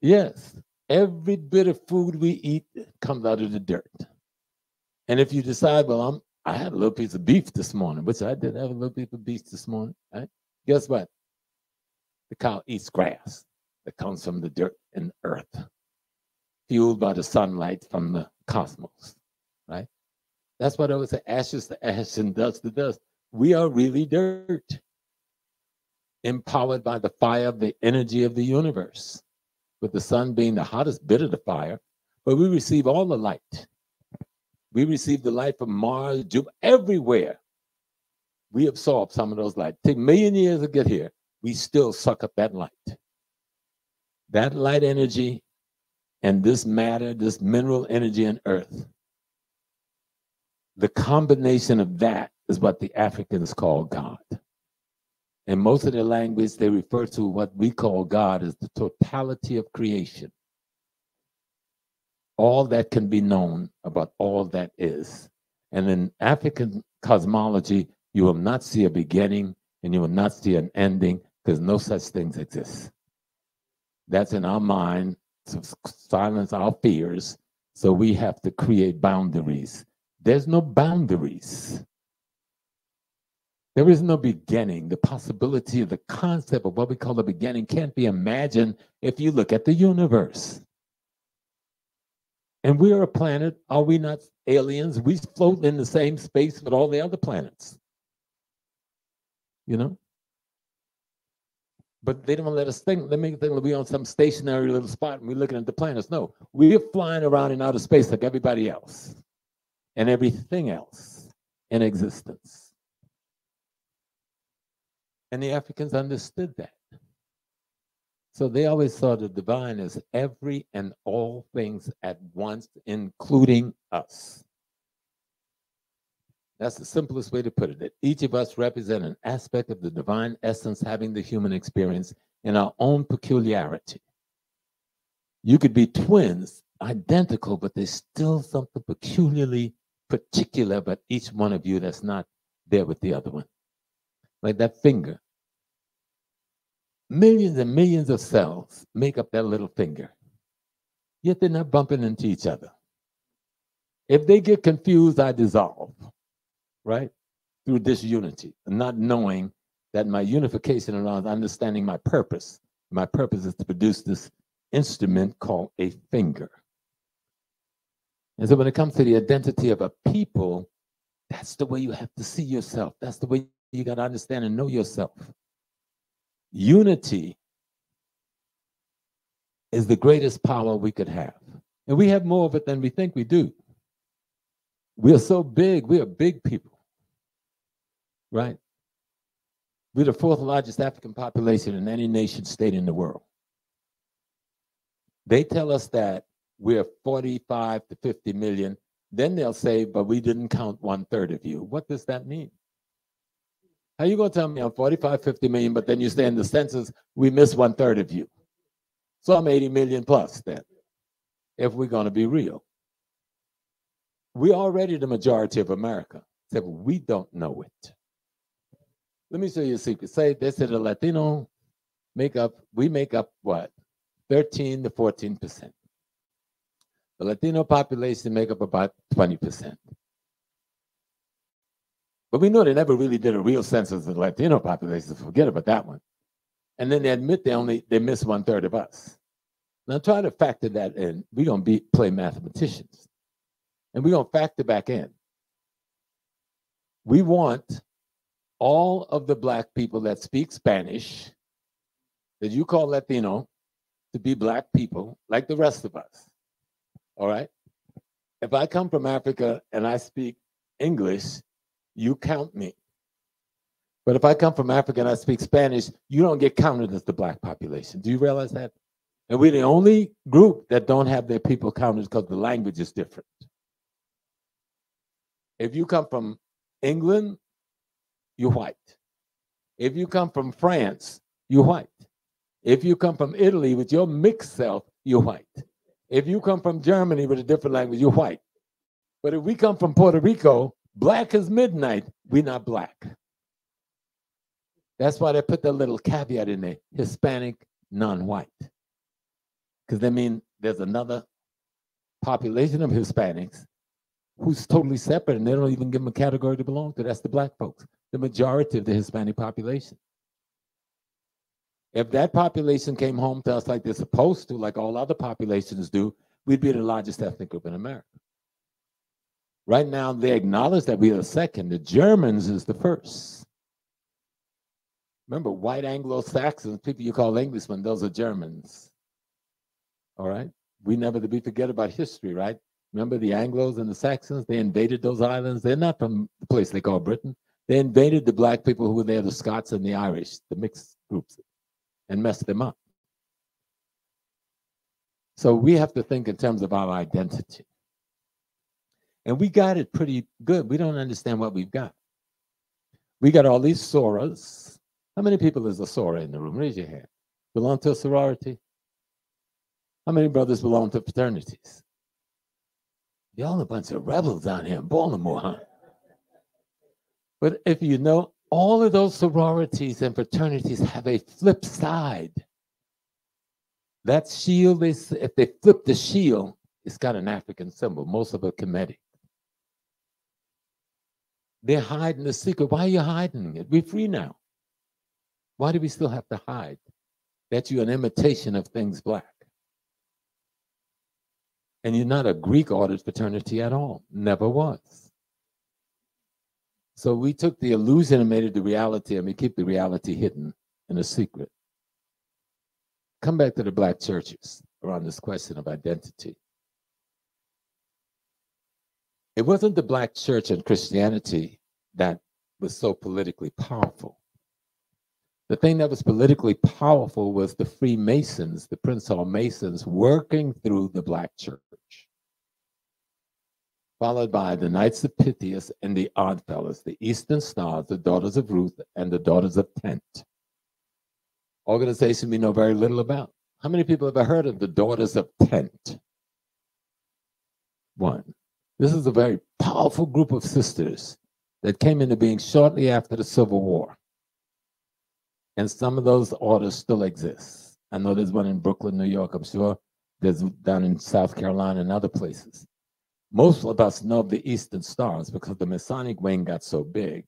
[SPEAKER 2] Yes. Every bit of food we eat comes out of the dirt. And if you decide, well, I'm I had a little piece of beef this morning, which I did have a little piece of beef this morning, right? Guess what? The cow eats grass that comes from the dirt and earth, fueled by the sunlight from the cosmos, right? That's what I would say ashes to ash and dust to dust. We are really dirt, empowered by the fire of the energy of the universe with the sun being the hottest bit of the fire, but we receive all the light. We receive the light from Mars, Jupiter, everywhere. We absorb some of those light. Take a million years to get here, we still suck up that light. That light energy and this matter, this mineral energy in earth, the combination of that is what the Africans call God. In most of their language, they refer to what we call God as the totality of creation. All that can be known about all that is. And in African cosmology, you will not see a beginning and you will not see an ending because no such things exist. That's in our mind to silence our fears. So we have to create boundaries. There's no boundaries. There is no beginning. The possibility of the concept of what we call the beginning can't be imagined if you look at the universe. And we are a planet. Are we not aliens? We float in the same space with all the other planets. You know? But they don't let us think. They make think that we're on some stationary little spot and we're looking at the planets. No, we're flying around in outer space like everybody else and everything else in existence. And the Africans understood that. So they always saw the divine as every and all things at once, including us. That's the simplest way to put it. That each of us represent an aspect of the divine essence having the human experience in our own peculiarity. You could be twins, identical, but there's still something peculiarly particular about each one of you that's not there with the other one like that finger. Millions and millions of cells make up that little finger, yet they're not bumping into each other. If they get confused, I dissolve, right? Through disunity, not knowing that my unification around understanding my purpose. My purpose is to produce this instrument called a finger. And so when it comes to the identity of a people, that's the way you have to see yourself. That's the way you got to understand and know yourself. Unity is the greatest power we could have. And we have more of it than we think we do. We are so big, we are big people, right? We're the fourth largest African population in any nation state in the world. They tell us that we're 45 to 50 million. Then they'll say, but we didn't count one third of you. What does that mean? How you gonna tell me I'm 45, 50 million, but then you say in the census we miss one third of you? So I'm 80 million plus then, if we're gonna be real. We're already the majority of America, except we don't know it. Let me show you a secret. Say they said the Latino make up, we make up what? 13 to 14 percent. The Latino population make up about 20 percent. But we know they never really did a real census of the Latino population. Forget about that one. And then they admit they only they miss one third of us. Now try to factor that in. We're gonna be play mathematicians. And we're gonna factor back in. We want all of the black people that speak Spanish, that you call Latino, to be black people like the rest of us. All right. If I come from Africa and I speak English, you count me. But if I come from Africa and I speak Spanish, you don't get counted as the black population. Do you realize that? And we're the only group that don't have their people counted because the language is different. If you come from England, you're white. If you come from France, you're white. If you come from Italy with your mixed self, you're white. If you come from Germany with a different language, you're white. But if we come from Puerto Rico, black as midnight, we're not black. That's why they put that little caveat in there Hispanic, non white. Because they mean there's another population of Hispanics who's totally separate and they don't even give them a category to belong to. That's the black folks, the majority of the Hispanic population. If that population came home to us like they're supposed to, like all other populations do, we'd be the largest ethnic group in America. Right now, they acknowledge that we are the second. The Germans is the first. Remember, white Anglo-Saxons, people you call Englishmen, those are Germans. All right? We never, we forget about history, right? Remember the Anglos and the Saxons? They invaded those islands. They're not from the place they call Britain. They invaded the black people who were there, the Scots and the Irish, the mixed groups, and messed them up. So we have to think in terms of our identity. And we got it pretty good. We don't understand what we've got. We got all these sorors. How many people is a soror in the room? Raise your hand. Belong to a sorority? How many brothers belong to fraternities? Y'all a bunch of rebels down here in Baltimore, huh? But if you know, all of those sororities and fraternities have a flip side. That shield, is, if they flip the shield, it's got an African symbol, most of it Kemetic. They're hiding the secret. Why are you hiding it? We're free now. Why do we still have to hide that you're an imitation of things black? And you're not a Greek ordered fraternity at all. Never was. So we took the illusion and made it the reality, and we keep the reality hidden in a secret. Come back to the black churches around this question of identity. It wasn't the black church and Christianity that was so politically powerful. The thing that was politically powerful was the Freemasons, the Prince Hall Masons, working through the black church followed by the Knights of Pythias and the Oddfellows, the Eastern Stars, the Daughters of Ruth, and the Daughters of Tent. Organization we know very little about. How many people have ever heard of the Daughters of Tent? One. This is a very powerful group of sisters that came into being shortly after the Civil War. And some of those orders still exist. I know there's one in Brooklyn, New York. I'm sure there's down in South Carolina and other places. Most of us know of the Eastern Stars because the Masonic wing got so big.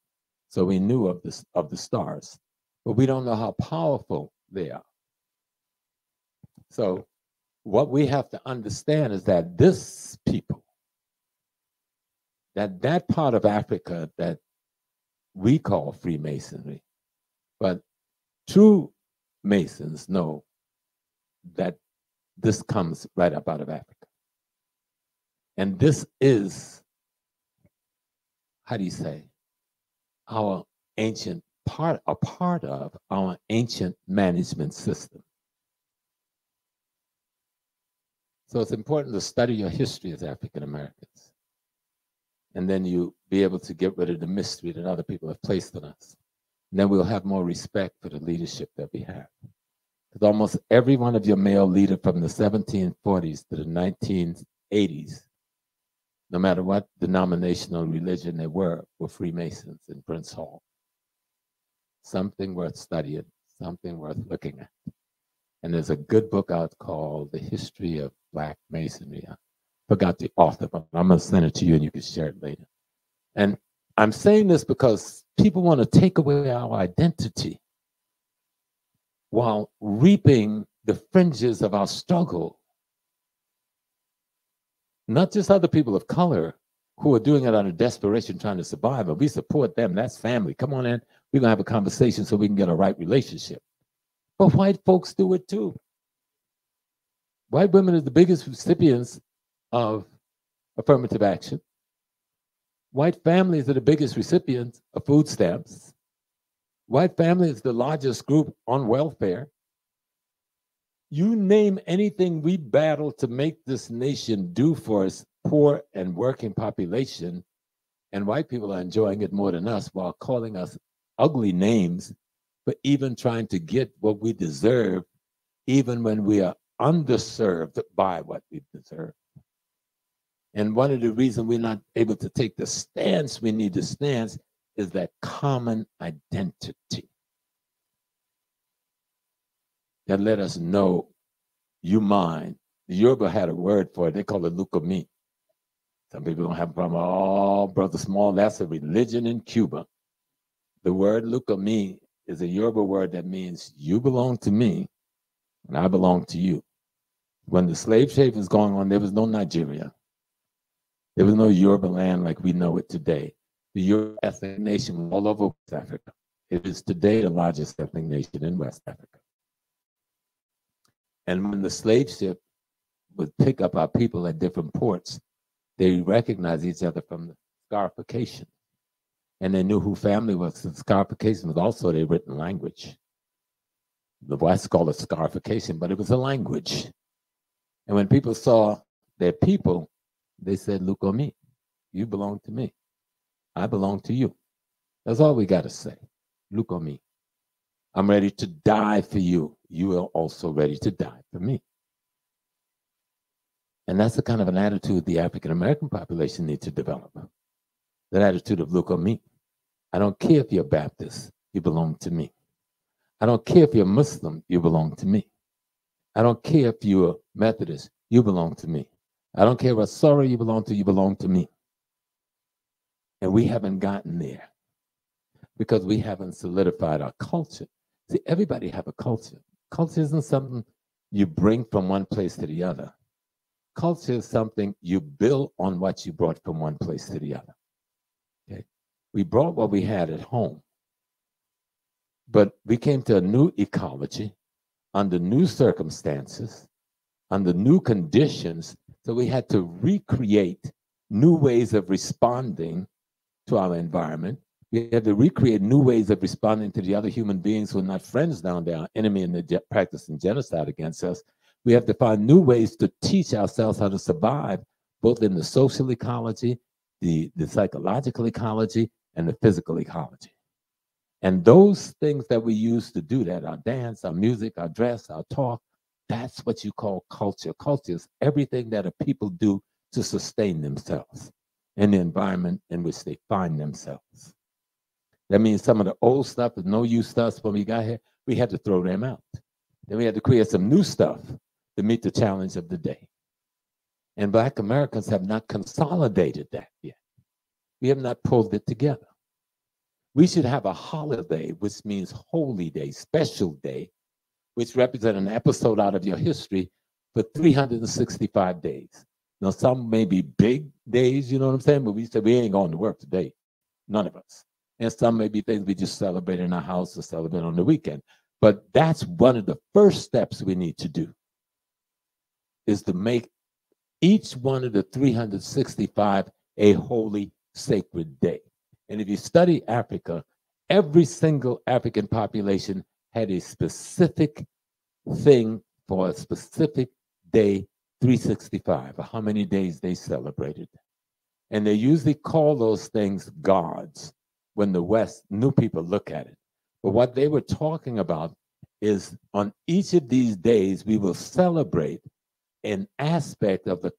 [SPEAKER 2] So we knew of this of the stars, but we don't know how powerful they are. So what we have to understand is that this people, that that part of Africa that we call Freemasonry, but true Masons know that this comes right up out of Africa. And this is, how do you say, our ancient part, a part of our ancient management system. So it's important to study your history as African Americans. And then you be able to get rid of the mystery that other people have placed on us. And then we'll have more respect for the leadership that we have. Because almost every one of your male leader from the 1740s to the 1980s no matter what denominational religion they were, were Freemasons in Prince Hall. something worth studying, something worth looking at. And there's a good book out called The History of Black Masonry. Forgot the author, but I'm going to send it to you and you can share it later. And I'm saying this because people want to take away our identity while reaping the fringes of our struggle. Not just other people of color who are doing it out of desperation trying to survive, but we support them. That's family. Come on in. We're going to have a conversation so we can get a right relationship. But white folks do it too. White women are the biggest recipients of affirmative action. White families are the biggest recipients of food stamps. White families is the largest group on welfare. You name anything we battle to make this nation do for its poor and working population, and white people are enjoying it more than us while calling us ugly names for even trying to get what we deserve, even when we are underserved by what we deserve. And one of the reasons we're not able to take the stance we need to stance is that common identity that let us know you mine. The Yoruba had a word for it. They call it Lukumi. Some people don't have a problem. Oh, brother small, that's a religion in Cuba. The word Lukumi is a Yoruba word that means you belong to me and I belong to you. When the slave trade was going on, there was no Nigeria. There was no Yoruba land like we know it today. The Yoruba ethnic nation was all over West Africa. It is today the largest ethnic nation in West Africa. And when the slave ship would pick up our people at different ports, they recognized each other from the scarification. And they knew who family was. The scarification was also their written language. The West called it scarification, but it was a language. And when people saw their people, they said, Look on me. You belong to me. I belong to you. That's all we got to say. Look on me. I'm ready to die for you. You are also ready to die for me. And that's the kind of an attitude the African American population needs to develop. That attitude of look on me. I don't care if you're Baptist, you belong to me. I don't care if you're Muslim, you belong to me. I don't care if you're Methodist, you belong to me. I don't care what sorrow you belong to, you belong to me. And we haven't gotten there because we haven't solidified our culture. See, everybody have a culture. Culture isn't something you bring from one place to the other. Culture is something you build on what you brought from one place to the other. Okay. We brought what we had at home, but we came to a new ecology under new circumstances, under new conditions so we had to recreate new ways of responding to our environment. We had to recreate new ways of responding to the other human beings who are not friends down there, our enemy and they're practicing genocide against us. We have to find new ways to teach ourselves how to survive, both in the social ecology, the, the psychological ecology, and the physical ecology. And those things that we use to do that, our dance, our music, our dress, our talk, that's what you call culture. Culture is everything that a people do to sustain themselves in the environment in which they find themselves. That means some of the old stuff, the no use stuff when we got here, we had to throw them out. Then we had to create some new stuff to meet the challenge of the day. And Black Americans have not consolidated that yet. We have not pulled it together. We should have a holiday, which means holy day, special day, which represent an episode out of your history for 365 days. Now, some may be big days, you know what I'm saying? But we said we ain't going to work today. None of us. And some may be things we just celebrate in our house or celebrate on the weekend. But that's one of the first steps we need to do is to make each one of the 365 a holy, sacred day. And if you study Africa, every single African population had a specific thing for a specific day, 365, or how many days they celebrated. And they usually call those things gods when the West, new people look at it. But what they were talking about is on each of these days, we will celebrate an aspect of the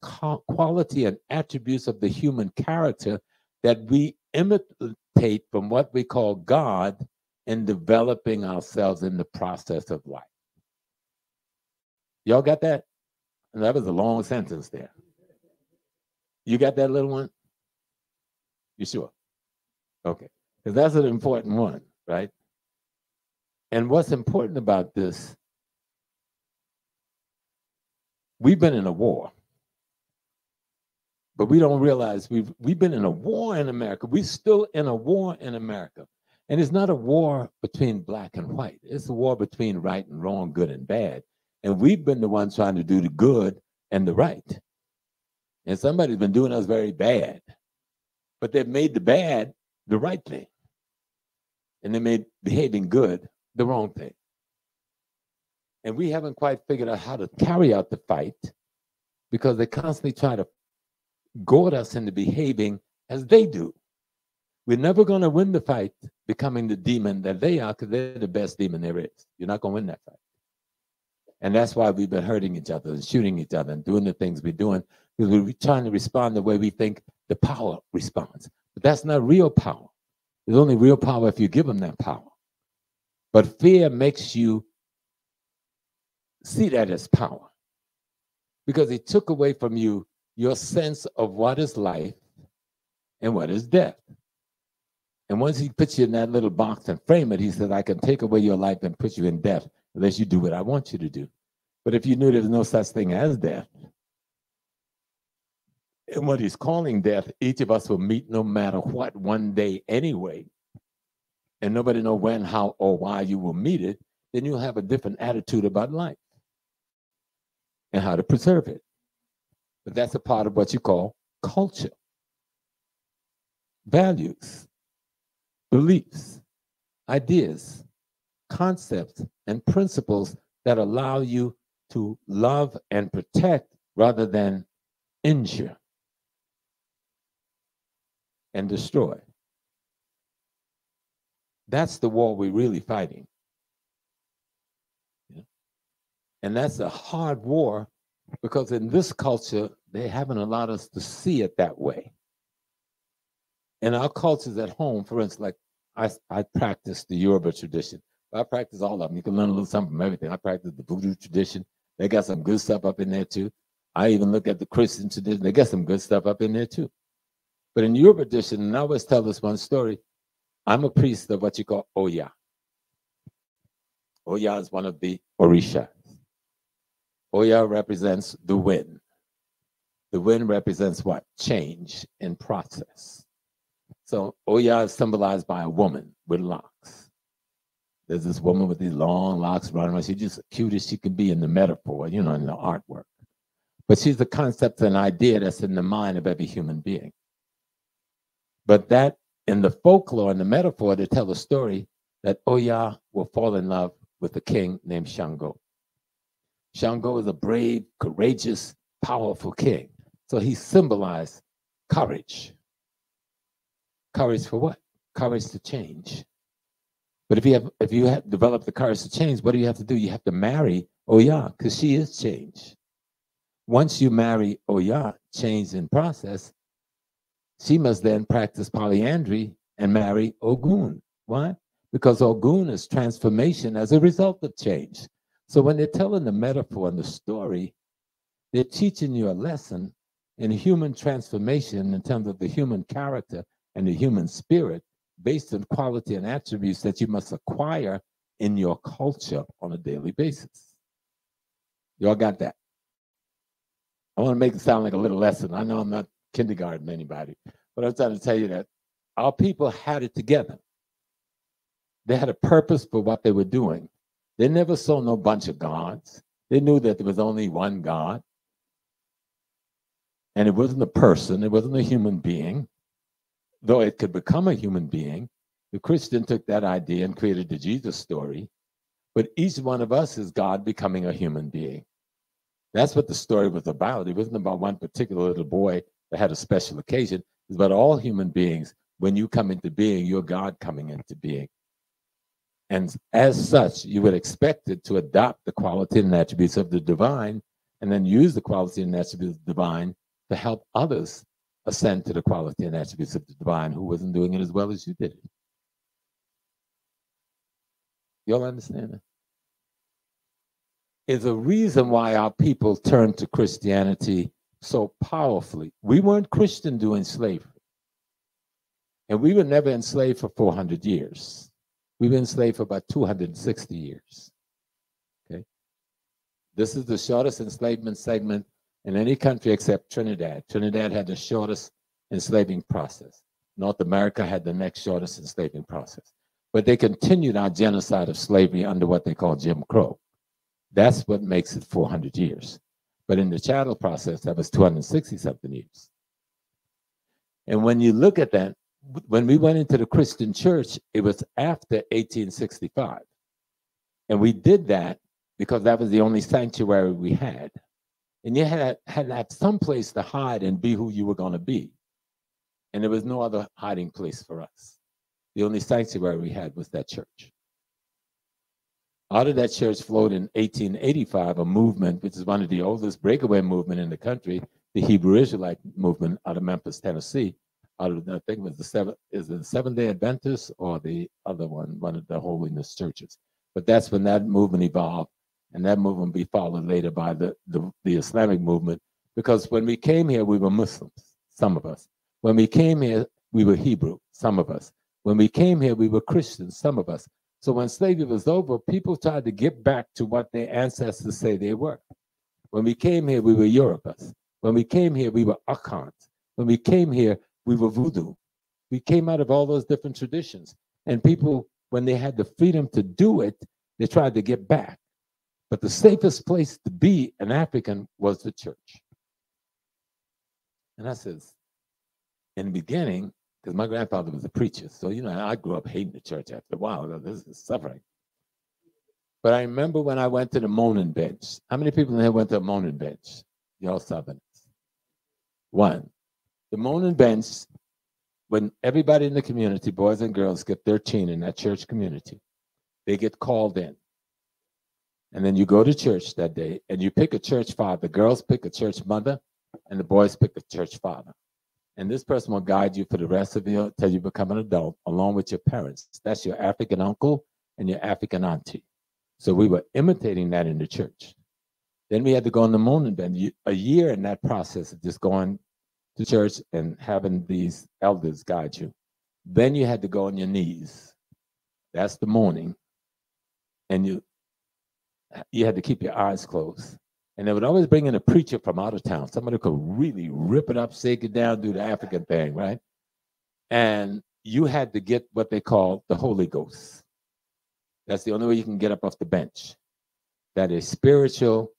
[SPEAKER 2] quality and attributes of the human character that we imitate from what we call God in developing ourselves in the process of life. Y'all got that? That was a long sentence there. You got that little one? You sure? Okay. Because that's an important one, right? And what's important about this, we've been in a war, but we don't realize we've we've been in a war in America. We're still in a war in America. And it's not a war between black and white. It's a war between right and wrong, good and bad. And we've been the ones trying to do the good and the right. And somebody's been doing us very bad. But they've made the bad the right thing. And they made behaving good the wrong thing. And we haven't quite figured out how to carry out the fight because they constantly try to goad us into behaving as they do. We're never going to win the fight becoming the demon that they are because they're the best demon there is. You're not going to win that fight. And that's why we've been hurting each other and shooting each other and doing the things we're doing because we're trying to respond the way we think the power responds. But that's not real power. There's only real power if you give them that power. But fear makes you see that as power because it took away from you your sense of what is life and what is death. And once he puts you in that little box and frame it, he said, I can take away your life and put you in death unless you do what I want you to do. But if you knew there's no such thing as death, and what he's calling death, each of us will meet no matter what one day anyway, and nobody know when, how, or why you will meet it, then you'll have a different attitude about life and how to preserve it. But that's a part of what you call culture, values, beliefs, ideas, concepts, and principles that allow you to love and protect rather than injure and destroy. That's the war we're really fighting. And that's a hard war because in this culture, they haven't allowed us to see it that way. In our cultures at home, for instance, like I, I practice the Yoruba tradition. I practice all of them. You can learn a little something from everything. I practice the voodoo tradition. They got some good stuff up in there too. I even look at the Christian tradition. They got some good stuff up in there too. But in Yoruba tradition, and I always tell this one story. I'm a priest of what you call Oya. Oya is one of the Orisha. Oya represents the wind. The wind represents what? Change in process. So oh, Oya is symbolized by a woman with locks. There's this woman with these long locks running around. She's just cute as she can be in the metaphor, you know, in the artwork. But she's the concept and idea that's in the mind of every human being. But that in the folklore and the metaphor, they tell a story that oh, Oya will fall in love with a king named Shango. Shango is a brave, courageous, powerful king. So he symbolized courage. Courage for what? Courage to change. But if you have if you have developed the courage to change, what do you have to do? You have to marry Oya, because she is change. Once you marry Oya, change in process, she must then practice polyandry and marry Ogun. Why? Because Ogun is transformation as a result of change. So when they're telling the metaphor and the story, they're teaching you a lesson in human transformation in terms of the human character and the human spirit based on quality and attributes that you must acquire in your culture on a daily basis. Y'all got that? I want to make it sound like a little lesson. I know I'm not kindergarten anybody, but I'm trying to tell you that our people had it together. They had a purpose for what they were doing. They never saw no bunch of gods. They knew that there was only one God. And it wasn't a person, it wasn't a human being, though it could become a human being. The Christian took that idea and created the Jesus story. But each one of us is God becoming a human being. That's what the story was about. It wasn't about one particular little boy that had a special occasion. It's about all human beings. When you come into being, you're God coming into being. And as such, you would expect it to adopt the quality and attributes of the divine and then use the quality and attributes of the divine to help others ascend to the quality and attributes of the divine who wasn't doing it as well as you did it. Y'all understand that? Is a reason why our people turned to Christianity so powerfully. We weren't Christian during slavery. And we were never enslaved for 400 years. We've been enslaved for about 260 years. Okay. This is the shortest enslavement segment in any country except Trinidad. Trinidad had the shortest enslaving process. North America had the next shortest enslaving process. But they continued our genocide of slavery under what they call Jim Crow. That's what makes it 400 years. But in the chattel process, that was 260 something years. And when you look at that, when we went into the Christian church, it was after 1865. And we did that because that was the only sanctuary we had. And you had, had to have some place to hide and be who you were going to be. And there was no other hiding place for us. The only sanctuary we had was that church. Out of that church flowed in 1885 a movement, which is one of the oldest breakaway movement in the country, the Hebrew Israelite movement out of Memphis, Tennessee. Out of I think it was the seven is the Seventh Day Adventists or the other one, one of the holiness churches. But that's when that movement evolved, and that movement be followed later by the, the, the Islamic movement. Because when we came here, we were Muslims, some of us. When we came here, we were Hebrew, some of us. When we came here, we were Christians, some of us. So when slavery was over, people tried to get back to what their ancestors say they were. When we came here, we were Yorubas. When we came here, we were Akans. When we came here, we were voodoo. We came out of all those different traditions. And people, when they had the freedom to do it, they tried to get back. But the safest place to be an African was the church. And I says, in the beginning, because my grandfather was a preacher. So, you know, I grew up hating the church after a while. This is suffering. But I remember when I went to the moaning bench. How many people in here went to a moaning bench? Y'all Southerners. One. The moaning bench, when everybody in the community, boys and girls, get 13 in that church community, they get called in. And then you go to church that day and you pick a church father. The girls pick a church mother and the boys pick a church father. And this person will guide you for the rest of your till you become an adult, along with your parents. That's your African uncle and your African auntie. So we were imitating that in the church. Then we had to go on the moaning bed. A year in that process of just going to church and having these elders guide you. Then you had to go on your knees. That's the morning. And you you had to keep your eyes closed. And they would always bring in a preacher from out of town, somebody who could really rip it up, shake it down, do the African thing, right? And you had to get what they call the Holy Ghost. That's the only way you can get up off the bench. That is spiritual,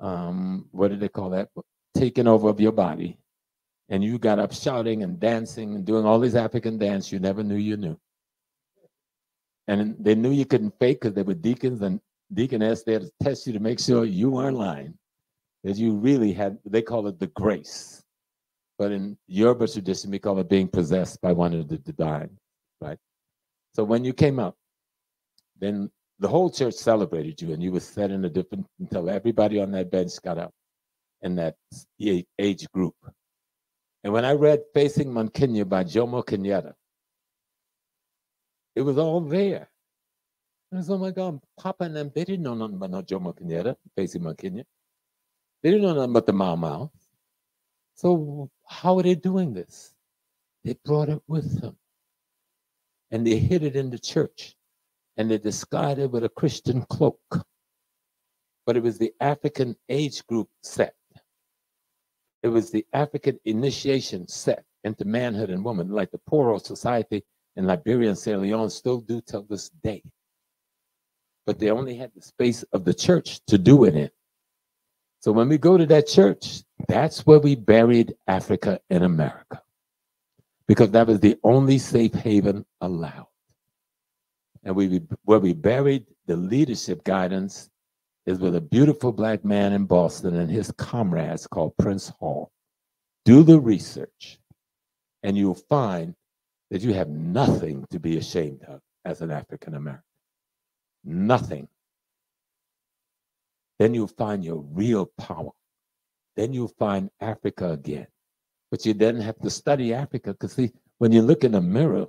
[SPEAKER 2] um, what do they call that? Taking over of your body. And you got up shouting and dancing and doing all these African dance you never knew you knew. And they knew you couldn't fake because they were deacons and deaconess there to test you to make sure you weren't lying, that you really had, they call it the grace. But in Yoruba tradition, we call it being possessed by one of the divine, right? So when you came up, then the whole church celebrated you and you were set in a different, until everybody on that bench got up in that age group. And when I read Facing Mount Kenya by Jomo Kenyatta, it was all there. So, oh my God, Papa and them, they didn't know nothing about no Jomo Kenya. They didn't know nothing about the Mau. So how are they doing this? They brought it with them. And they hid it in the church. And they disguised it with a Christian cloak. But it was the African age group set. It was the African initiation set into manhood and woman, like the Poro Society in Liberia and Sierra Leone still do till this day but they only had the space of the church to do it in. So when we go to that church, that's where we buried Africa in America because that was the only safe haven allowed. And we where we buried the leadership guidance is with a beautiful black man in Boston and his comrades called Prince Hall. Do the research, and you'll find that you have nothing to be ashamed of as an African American nothing, then you'll find your real power. Then you'll find Africa again. But you then have to study Africa because, see, when you look in the mirror,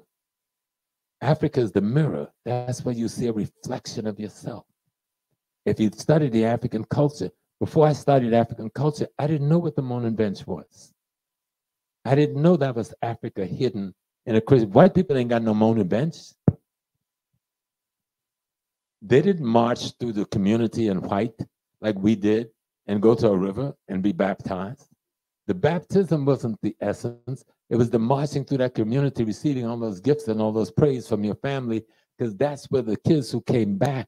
[SPEAKER 2] Africa is the mirror. That's where you see a reflection of yourself. If you study the African culture, before I studied African culture, I didn't know what the Mourning Bench was. I didn't know that was Africa hidden in a Christian. White people ain't got no mourning bench. They didn't march through the community in white like we did and go to a river and be baptized. The baptism wasn't the essence. It was the marching through that community, receiving all those gifts and all those praise from your family, because that's where the kids who came back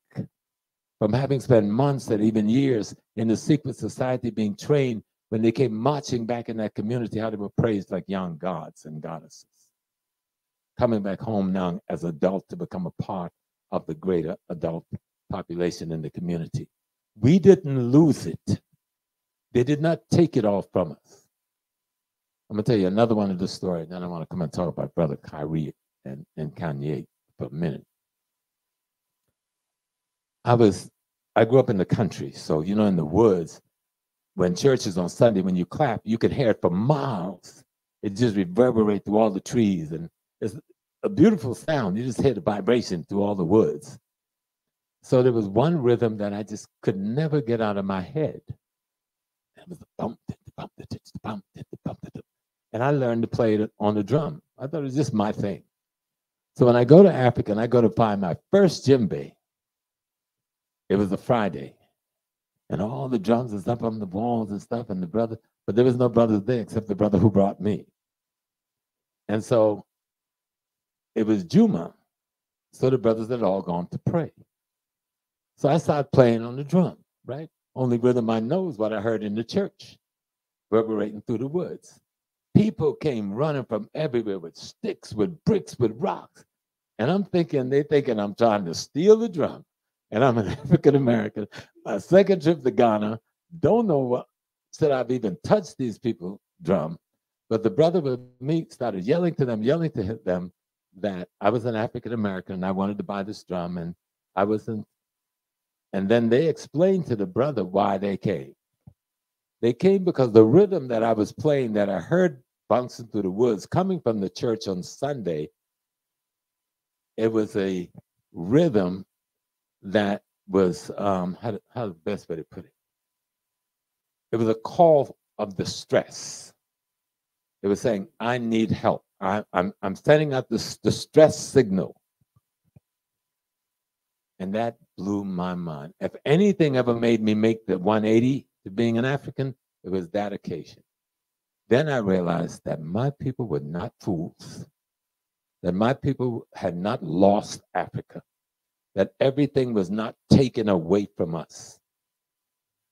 [SPEAKER 2] from having spent months and even years in the secret society being trained, when they came marching back in that community, how they were praised like young gods and goddesses. Coming back home now as adults to become a part of the greater adult population in the community. We didn't lose it. They did not take it all from us. I'm gonna tell you another one of the story, and then I want to come and talk about Brother Kyrie and, and Kanye for a minute. I was I grew up in the country, so you know in the woods, when church is on Sunday, when you clap, you can hear it for miles. It just reverberates through all the trees, and it's a beautiful sound. You just hear the vibration through all the woods. So there was one rhythm that I just could never get out of my head. It was bump, bump, bump, bump, and I learned to play it on the drum. I thought it was just my thing. So when I go to Africa and I go to find my first djembe, it was a Friday. And all the drums is up on the walls and stuff, and the brother, but there was no brothers there except the brother who brought me. And so it was Juma. So the brothers had all gone to pray. So I started playing on the drum, right? Only rhythm I know is what I heard in the church, reverberating through the woods. People came running from everywhere with sticks, with bricks, with rocks. And I'm thinking, they're thinking I'm trying to steal the drum. And I'm an African American. My second trip to Ghana, don't know what said I've even touched these people drum. But the brother with me started yelling to them, yelling to hit them that I was an African American and I wanted to buy this drum. And I wasn't and then they explained to the brother why they came. They came because the rhythm that I was playing, that I heard bouncing through the woods, coming from the church on Sunday, it was a rhythm that was, um, how, how the best way to put it? It was a call of distress. It was saying, I need help. I, I'm, I'm sending out this distress signal. And that blew my mind. If anything ever made me make the 180 to being an African, it was that occasion. Then I realized that my people were not fools, that my people had not lost Africa, that everything was not taken away from us.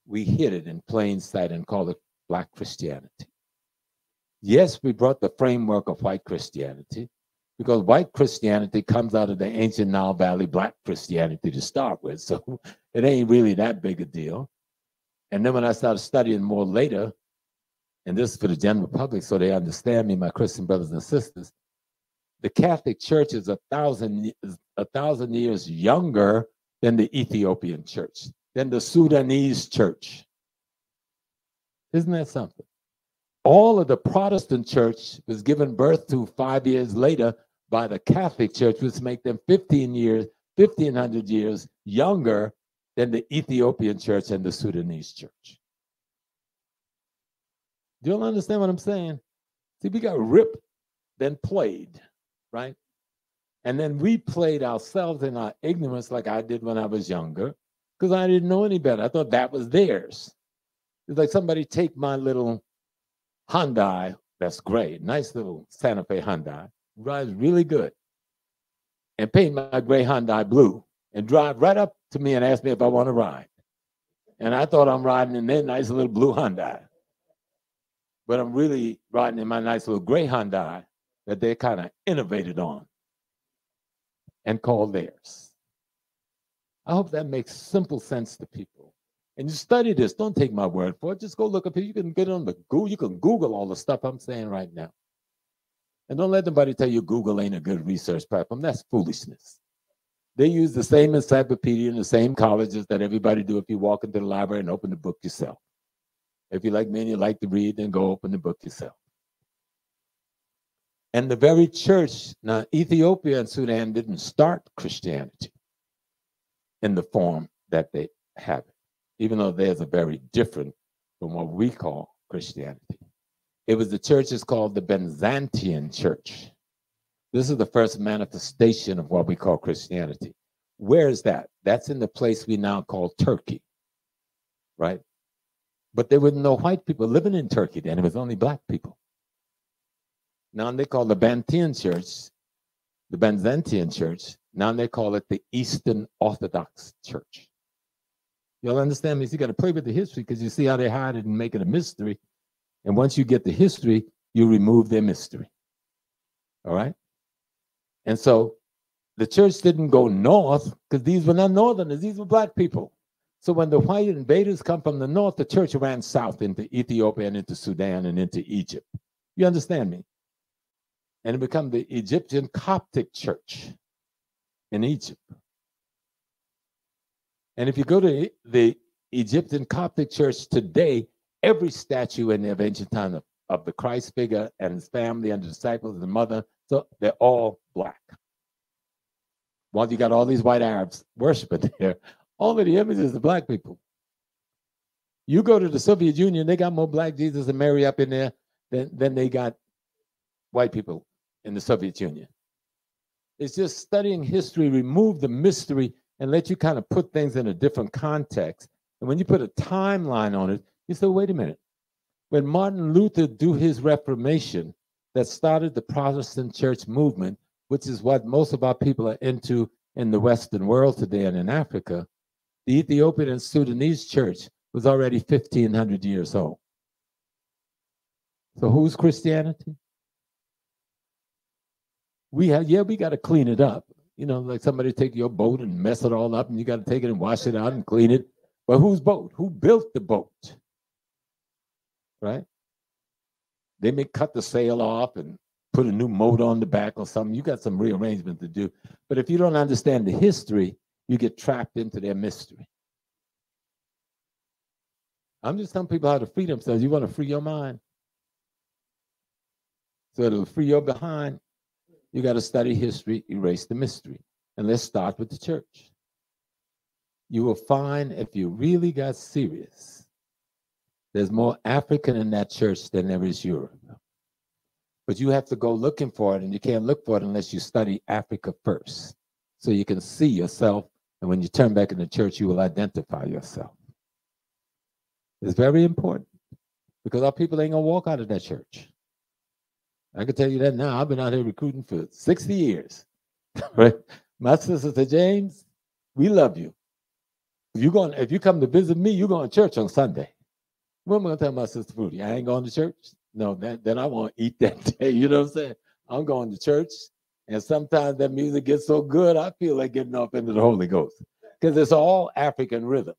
[SPEAKER 2] We hid it in plain sight and called it Black Christianity. Yes, we brought the framework of white Christianity, because white Christianity comes out of the ancient Nile Valley black Christianity to start with. So it ain't really that big a deal. And then when I started studying more later, and this is for the general public so they understand me, my Christian brothers and sisters, the Catholic Church is a thousand, a thousand years younger than the Ethiopian church, than the Sudanese church. Isn't that something? All of the Protestant church was given birth to five years later by the Catholic Church, which make them 15 years, 1500 years younger than the Ethiopian church and the Sudanese church. Do you understand what I'm saying? See, we got ripped, then played, right? And then we played ourselves in our ignorance like I did when I was younger, because I didn't know any better. I thought that was theirs. It's like somebody take my little Hyundai, that's great, nice little Santa Fe Hyundai, rides really good, and paint my gray Hyundai blue and drive right up to me and ask me if I want to ride. And I thought I'm riding in their nice little blue Hyundai. But I'm really riding in my nice little gray Hyundai that they kind of innovated on and called theirs. I hope that makes simple sense to people. And you study this. Don't take my word for it. Just go look up here. You can get on the Google. You can Google all the stuff I'm saying right now. And don't let anybody tell you Google ain't a good research platform. That's foolishness. They use the same encyclopedia in the same colleges that everybody do if you walk into the library and open the book yourself. If you like me and you like to read, then go open the book yourself. And the very church, now Ethiopia and Sudan didn't start Christianity in the form that they have it, even though theirs are very different from what we call Christianity. It was the church is called the Byzantine church. This is the first manifestation of what we call Christianity. Where is that? That's in the place we now call Turkey, right? But there were no white people living in Turkey then, it was only black people. Now they call the Byzantine church, the Byzantine church, now they call it the Eastern Orthodox Church. You'll understand me? You got to play with the history because you see how they hide it and make it a mystery. And once you get the history, you remove their mystery. All right? And so the church didn't go north because these were not northerners, these were black people. So when the white invaders come from the north, the church ran south into Ethiopia and into Sudan and into Egypt. You understand me? And it became the Egyptian Coptic church in Egypt. And if you go to the Egyptian Coptic church today, every statue in the ancient time of, of the Christ figure and his family and the disciples and the mother, so they're all black. While you got all these white Arabs worshiping there, all of the images of black people. You go to the Soviet Union, they got more black Jesus and Mary up in there than, than they got white people in the Soviet Union. It's just studying history, remove the mystery, and let you kind of put things in a different context. And when you put a timeline on it, you say, wait a minute. When Martin Luther do his Reformation that started the Protestant church movement, which is what most of our people are into in the Western world today and in Africa, the Ethiopian and Sudanese church was already 1500 years old. So who's Christianity? We have, yeah, we got to clean it up. You know, like somebody take your boat and mess it all up, and you got to take it and wash it out and clean it. But whose boat? Who built the boat? right? They may cut the sail off and put a new motor on the back or something. You got some rearrangement to do. But if you don't understand the history, you get trapped into their mystery. I'm just telling people how to free themselves. You want to free your mind. So it'll free your behind. You got to study history, erase the mystery. And let's start with the church. You will find if you really got serious there's more African in that church than there is Europe. But you have to go looking for it, and you can't look for it unless you study Africa first. So you can see yourself, and when you turn back in the church, you will identify yourself. It's very important because our people ain't gonna walk out of that church. I can tell you that now. I've been out here recruiting for 60 years. right? My sister said, James, we love you. If you going if you come to visit me, you're going to church on Sunday. What am I gonna tell my sister Fruity? I ain't going to church. No, that, then I won't eat that day. You know what I'm saying? I'm going to church, and sometimes that music gets so good, I feel like getting off into the Holy Ghost because it's all African rhythm.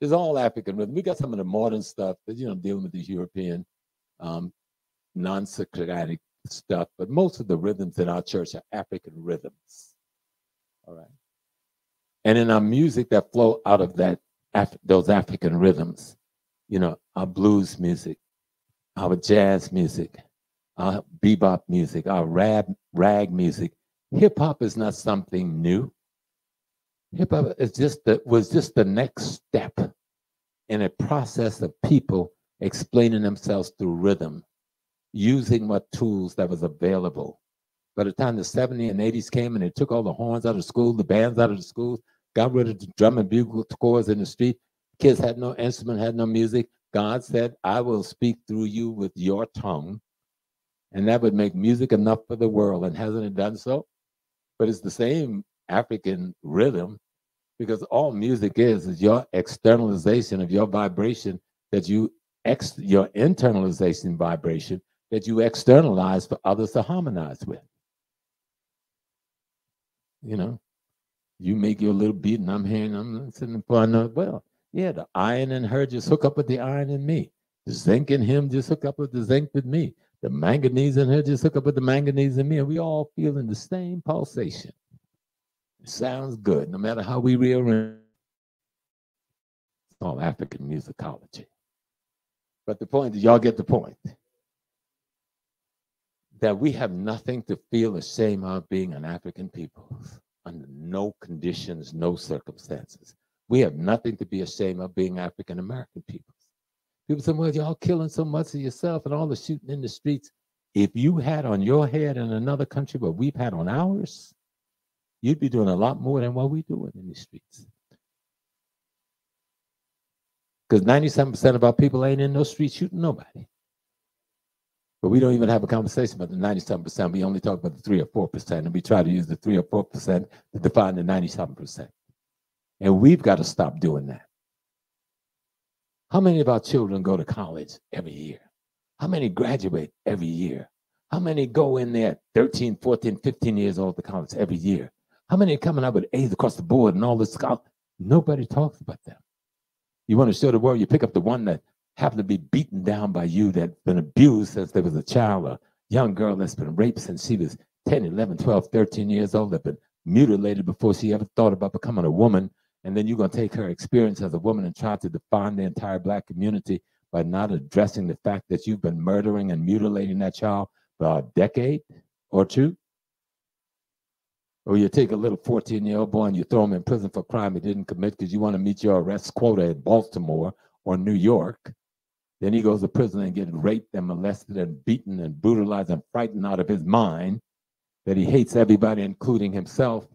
[SPEAKER 2] It's all African rhythm. We got some of the modern stuff, but you know, dealing with the European um, non-Socratic stuff, but most of the rhythms in our church are African rhythms. All right. And in our music that flow out of that Af- those African rhythms, you know, our blues music, our jazz music, our bebop music, our rap, rag music. Hip hop is not something new. Hip hop is just the, was just the next step in a process of people explaining themselves through rhythm, using what tools that was available. By the time the 70s and 80s came and they took all the horns out of school, the bands out of the schools, got rid of the drum and bugle scores in the street. Kids had no instrument, had no music. God said, I will speak through you with your tongue. And that would make music enough for the world. And hasn't it done so? But it's the same African rhythm because all music is is your externalization of your vibration that you ex your internalization vibration that you externalize for others to harmonize with. You know, you make your little beat, and I'm hearing, I'm sitting for another. Well, yeah, the iron in her just hook up with the iron in me. The zinc in him just hook up with the zinc with me. The manganese in her just hook up with the manganese in me, and we all feeling the same pulsation. It sounds good, no matter how we rearrange. It's all African musicology. But the point is, y'all get the point. That we have nothing to feel ashamed of being an African people under no conditions, no circumstances. We have nothing to be ashamed of being African American people. People say, well, y'all killing so much of yourself and all the shooting in the streets. If you had on your head in another country what we've had on ours, you'd be doing a lot more than what we're doing in the streets. Because 97% of our people ain't in those streets shooting nobody. But we don't even have a conversation about the 97%. We only talk about the 3 or 4%, and we try to use the 3 or 4% to define the 97%. And we've got to stop doing that. How many of our children go to college every year? How many graduate every year? How many go in there 13, 14, 15 years old to college every year? How many are coming up with A's across the board and all this? Nobody talks about them. You want to show the world, you pick up the one that happened to be beaten down by you, that's been abused since there was a child, a young girl that's been raped since she was 10, 11, 12, 13 years old, that been mutilated before she ever thought about becoming a woman. And then you're going to take her experience as a woman and try to define the entire black community by not addressing the fact that you've been murdering and mutilating that child for a decade or two. Or you take a little 14 year old boy and you throw him in prison for crime he didn't commit because you want to meet your arrest quota in Baltimore or New York. Then he goes to prison and gets raped and molested and beaten and brutalized and frightened out of his mind that he hates everybody, including himself.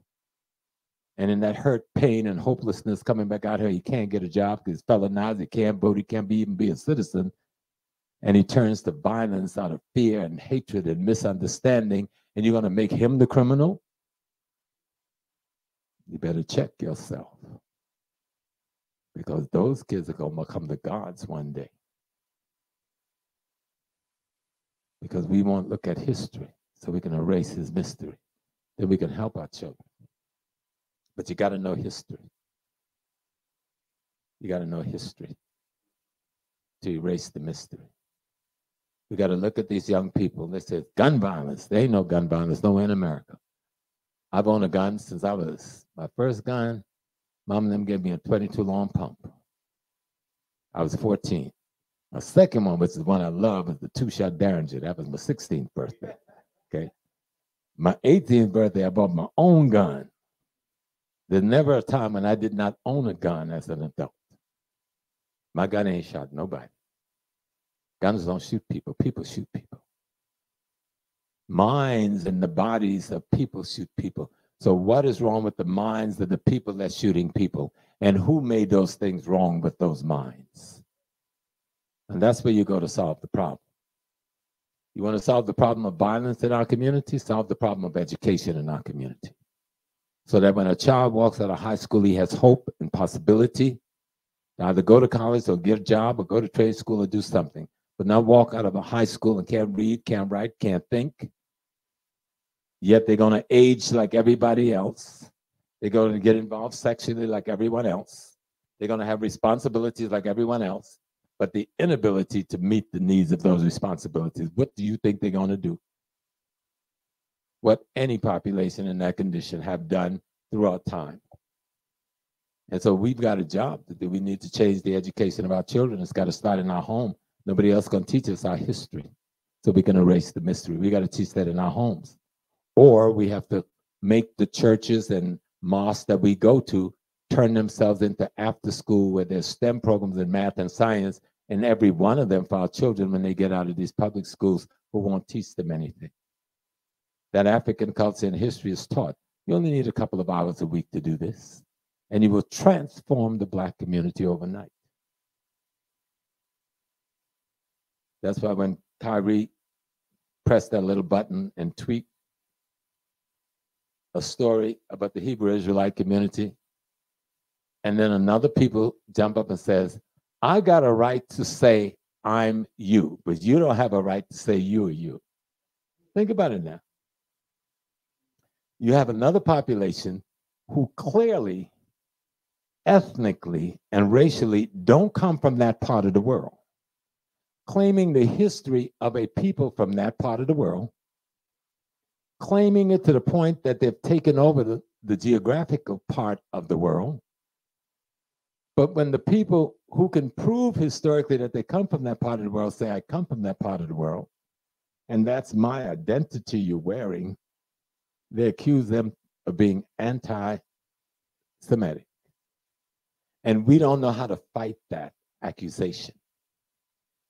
[SPEAKER 2] And in that hurt, pain, and hopelessness coming back out here, he can't get a job because he's felonized, he can't vote, he can't be, even be a citizen. And he turns to violence out of fear and hatred and misunderstanding. And you're going to make him the criminal? You better check yourself. Because those kids are going to become the gods one day. Because we won't look at history so we can erase his mystery. Then we can help our children. But you got to know history. You got to know history to erase the mystery. We got to look at these young people. They say gun violence. They ain't no gun violence nowhere in America. I've owned a gun since I was my first gun. Mom and them gave me a 22 long pump. I was 14. My second one, which is one I love, is the two-shot Derringer. That was my 16th birthday. Okay. My 18th birthday, I bought my own gun. There's never a time when I did not own a gun as an adult. My gun ain't shot nobody. Guns don't shoot people, people shoot people. Minds and the bodies of people shoot people. So, what is wrong with the minds of the people that's shooting people? And who made those things wrong with those minds? And that's where you go to solve the problem. You want to solve the problem of violence in our community? Solve the problem of education in our community so that when a child walks out of high school, he has hope and possibility to either go to college or get a job or go to trade school or do something, but not walk out of a high school and can't read, can't write, can't think. Yet they're going to age like everybody else. They're going to get involved sexually like everyone else. They're going to have responsibilities like everyone else, but the inability to meet the needs of those responsibilities. What do you think they're going to do? what any population in that condition have done throughout time. And so we've got a job to do. We need to change the education of our children. It's got to start in our home. Nobody else going to teach us our history. So we can erase the mystery. We got to teach that in our homes. Or we have to make the churches and mosques that we go to turn themselves into after school where there's STEM programs in math and science. And every one of them for our children, when they get out of these public schools, who won't teach them anything that African culture and history is taught. You only need a couple of hours a week to do this, and you will transform the Black community overnight. That's why when Kyrie pressed that little button and tweet a story about the Hebrew Israelite community, and then another people jump up and says, I got a right to say I'm you, but you don't have a right to say you are you. Think about it now you have another population who clearly, ethnically, and racially don't come from that part of the world, claiming the history of a people from that part of the world, claiming it to the point that they've taken over the, the geographical part of the world. But when the people who can prove historically that they come from that part of the world say, I come from that part of the world, and that's my identity you're wearing, they accuse them of being anti Semitic. And we don't know how to fight that accusation.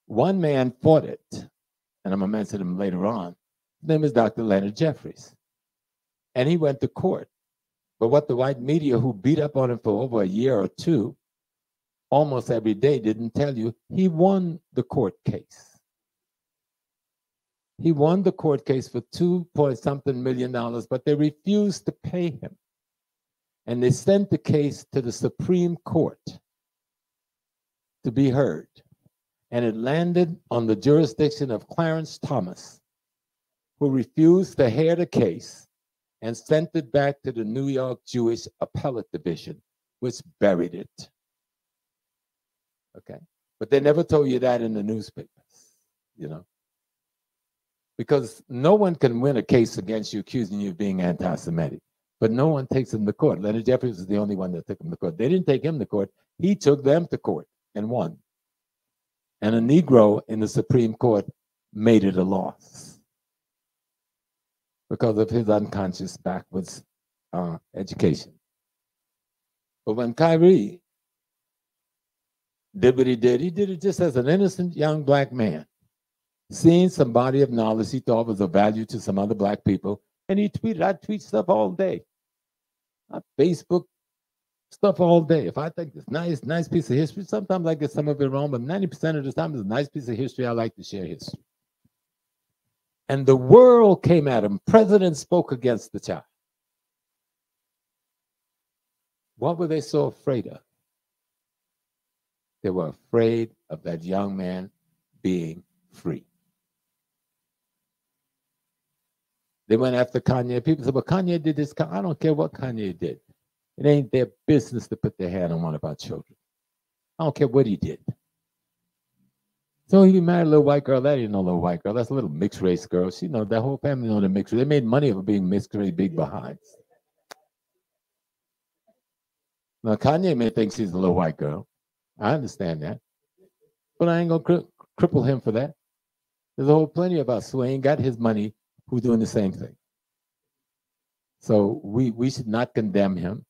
[SPEAKER 2] One man fought it, and I'm going to mention him later on. His name is Dr. Leonard Jeffries. And he went to court. But what the white media who beat up on him for over a year or two, almost every day, didn't tell you, he won the court case. He won the court case for two point something million dollars, but they refused to pay him. And they sent the case to the Supreme Court to be heard. And it landed on the jurisdiction of Clarence Thomas, who refused to hear the case and sent it back to the New York Jewish Appellate Division, which buried it. Okay. But they never told you that in the newspapers, you know because no one can win a case against you accusing you of being anti-Semitic. But no one takes him to court. Leonard Jeffries is the only one that took him to court. They didn't take him to court. He took them to court and won. And a Negro in the Supreme Court made it a loss because of his unconscious backwards uh, education. But when Kyrie did what he did, he did it just as an innocent young black man seeing some body of knowledge he thought was of value to some other black people, and he tweeted. I tweet stuff all day. I Facebook stuff all day. If I think it's nice, nice piece of history, sometimes I get some of it wrong, but 90% of the time it's a nice piece of history. I like to share history. And the world came at him. President spoke against the child. What were they so afraid of? They were afraid of that young man being free. They went after Kanye. People said, well, Kanye did this. I don't care what Kanye did. It ain't their business to put their hand on one of our children. I don't care what he did. So he married a little white girl. That ain't no little white girl. That's a little mixed race girl. She know that whole family know the mixed race. They made money of being mixed race, big behinds. Now Kanye may think she's a little white girl. I understand that. But I ain't gonna cri- cripple him for that. There's a whole plenty of us who ain't got his money who's doing the same thing. So we we should not condemn him.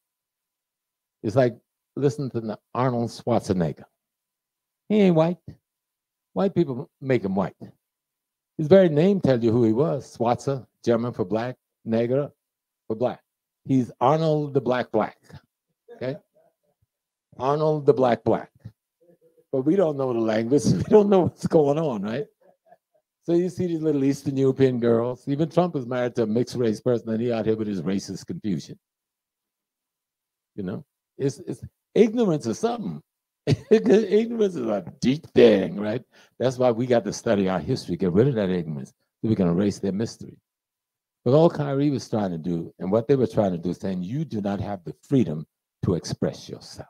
[SPEAKER 2] It's like listen to Arnold Schwarzenegger. He ain't white. White people make him white. His very name tells you who he was. Schwarzer, German for black, Neger for black. He's Arnold the Black Black. Okay? Arnold the Black Black. But we don't know the language. We don't know what's going on, right? So you see these little Eastern European girls. Even Trump is married to a mixed race person, and he out here with his racist confusion. You know, it's it's ignorance is something. ignorance is a deep thing, right? That's why we got to study our history, get rid of that ignorance, so we can erase their mystery. But all Kyrie was trying to do, and what they were trying to do, is saying you do not have the freedom to express yourself.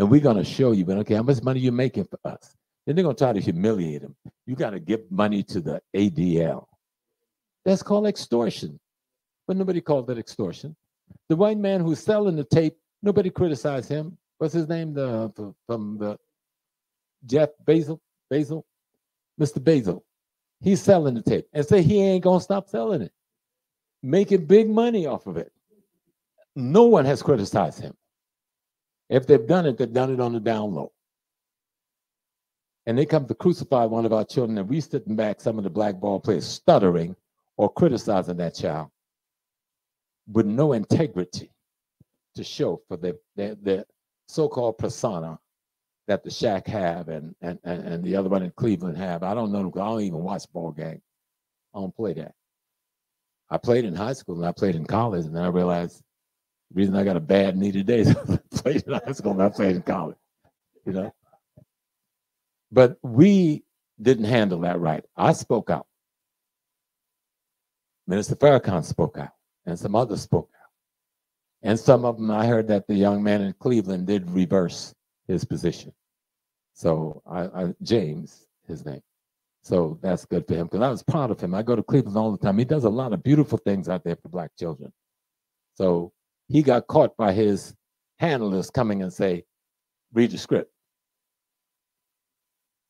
[SPEAKER 2] And we're going to show you, but okay, how much money you're making for us? Then they're going to try to humiliate him. You got to give money to the ADL. That's called extortion. But nobody called that extortion. The white man who's selling the tape, nobody criticized him. What's his name? The from the Jeff Basil, Bezos, Mr. Basil. He's selling the tape and say he ain't gonna stop selling it, making big money off of it. No one has criticized him. If they've done it, they've done it on the down low and they come to crucify one of our children, and we sitting back, some of the black ball players stuttering or criticizing that child with no integrity to show for the, the, the so-called persona that the Shaq have and, and, and, and the other one in Cleveland have. I don't know. I don't even watch ball game. I don't play that. I played in high school and I played in college, and then I realized reason I got a bad knee today is played in high and I played in college. You know, but we didn't handle that right. I spoke out. Minister Farrakhan spoke out, and some others spoke out. And some of them, I heard that the young man in Cleveland did reverse his position. So I, I James, his name. So that's good for him because I was proud of him. I go to Cleveland all the time. He does a lot of beautiful things out there for black children. So he got caught by his handlers coming and say, read the script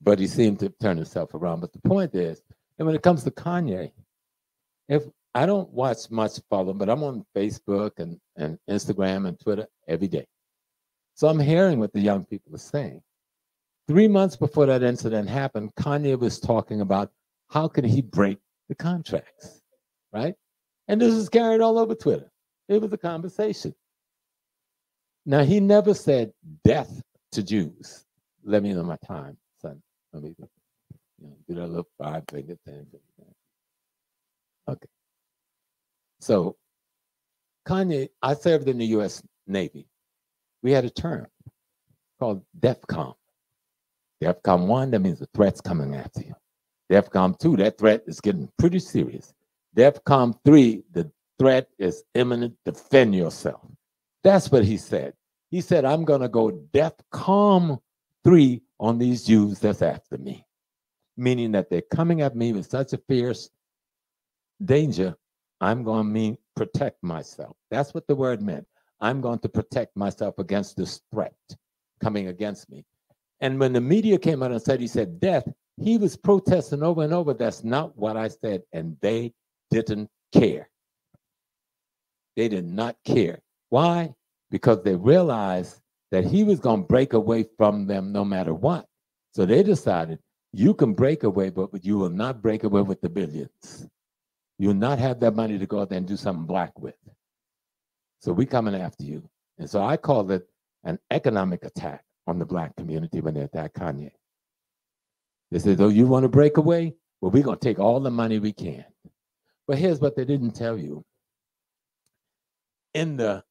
[SPEAKER 2] but he seemed to turn himself around. But the point is, And when it comes to Kanye, if I don't watch much follow, but I'm on Facebook and, and Instagram and Twitter every day. So I'm hearing what the young people are saying. Three months before that incident happened, Kanye was talking about how could he break the contracts, right? And this is carried all over Twitter. It was a conversation. Now he never said death to Jews. Let me know my time, son. Let me you know, do that little five finger thing. Okay. So Kanye, I served in the US Navy. We had a term called DEFCON. DEFCON 1, that means the threat's coming after you. DEFCON 2, that threat is getting pretty serious. DEFCON 3, the threat is imminent, defend yourself. That's what he said. He said, I'm going to go death DEFCON 3 on these Jews that's after me, meaning that they're coming at me with such a fierce danger I'm going to mean protect myself. That's what the word meant. I'm going to protect myself against this threat coming against me. And when the media came out and said he said death, he was protesting over and over. That's not what I said. And they didn't care. They did not care. Why? Because they realized that he was going to break away from them no matter what. So they decided you can break away, but you will not break away with the billions. You'll not have that money to go out there and do something black with. So we coming after you. And so I call it an economic attack on the black community when they attack Kanye. They said, oh, you want to break away? Well, we're going to take all the money we can. But here's what they didn't tell you. In the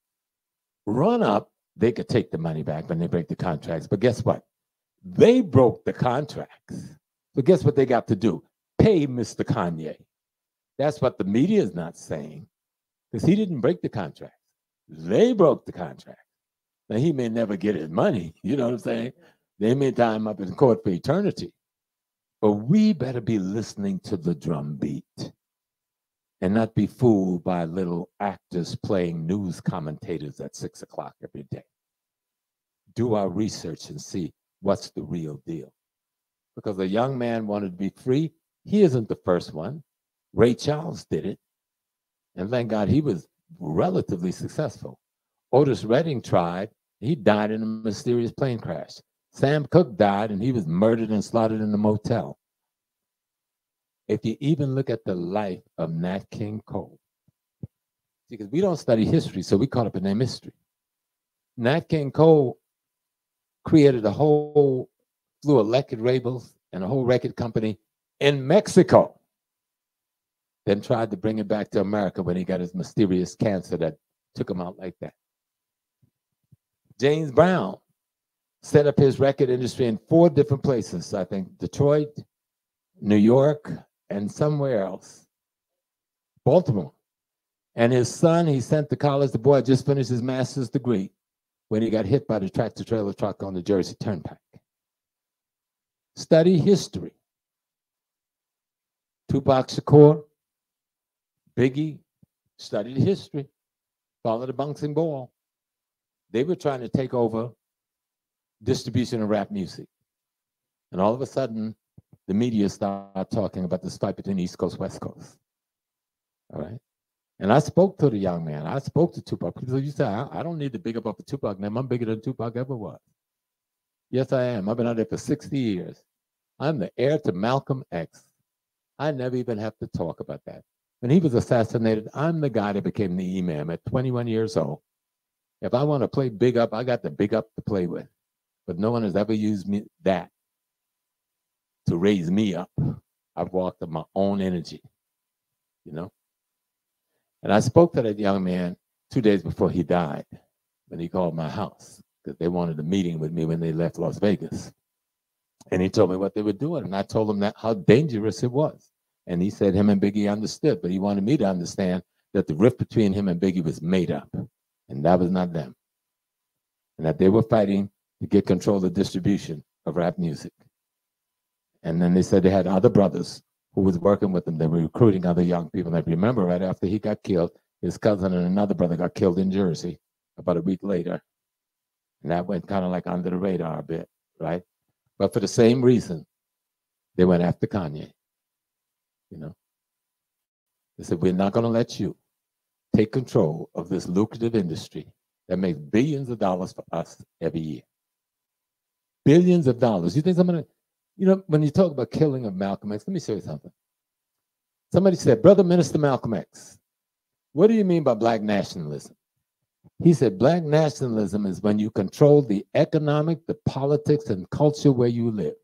[SPEAKER 2] run up, they could take the money back when they break the contracts. But guess what? They broke the contracts. So guess what they got to do? Pay Mr. Kanye. That's what the media is not saying, because he didn't break the contract. They broke the contract. Now he may never get his money. You know what I'm saying? They may tie him up in court for eternity. But we better be listening to the drum beat and not be fooled by little actors playing news commentators at six o'clock every day. Do our research and see what's the real deal. Because a young man wanted to be free. He isn't the first one. Ray Charles did it. And thank God he was relatively successful. Otis Redding tried. He died in a mysterious plane crash. Sam Cooke died and he was murdered and slaughtered in a motel. If you even look at the life of Nat King Cole, because we don't study history, so we caught up in their mystery. Nat King Cole created a whole slew of record labels and a whole record company in Mexico then tried to bring it back to America when he got his mysterious cancer that took him out like that. James Brown set up his record industry in four different places I think Detroit, New York, and somewhere else. Baltimore. And his son, he sent to college. The boy just finished his master's degree when he got hit by the tractor trailer truck on the Jersey Turnpike. Study history. Tupac Shakur, Biggie studied history, followed the bouncing ball. They were trying to take over distribution of rap music. And all of a sudden, the media start talking about this fight between East Coast, West Coast. All right. And I spoke to the young man. I spoke to Tupac. Because you say, I, don't need to big up the Tupac name. I'm bigger than Tupac ever was. Yes, I am. I've been out there for 60 years. I'm the heir to Malcolm X. I never even have to talk about that. When he was assassinated, I'm the guy that became the imam at 21 years old. If I want to play big up, I got the big up to play with. But no one has ever used me that to raise me up. I've walked on my own energy, you know. And I spoke to that young man two days before he died when he called my house because they wanted a meeting with me when they left Las Vegas. And he told me what they were doing. And I told him that how dangerous it was. And he said him and Biggie understood, but he wanted me to understand that the rift between him and Biggie was made up, and that was not them. And that they were fighting to get control of the distribution of rap music. And then they said they had other brothers who was working with them. They were recruiting other young people. And I remember right after he got killed, his cousin and another brother got killed in Jersey about a week later. And that went kind of like under the radar a bit, right? But for the same reason, they went after Kanye. You know, they said, We're not going to let you take control of this lucrative industry that makes billions of dollars for us every year. Billions of dollars. You think somebody, you know, when you talk about killing of Malcolm X, let me show you something. Somebody said, Brother Minister Malcolm X, what do you mean by black nationalism? He said, Black nationalism is when you control the economic, the politics, and culture where you live.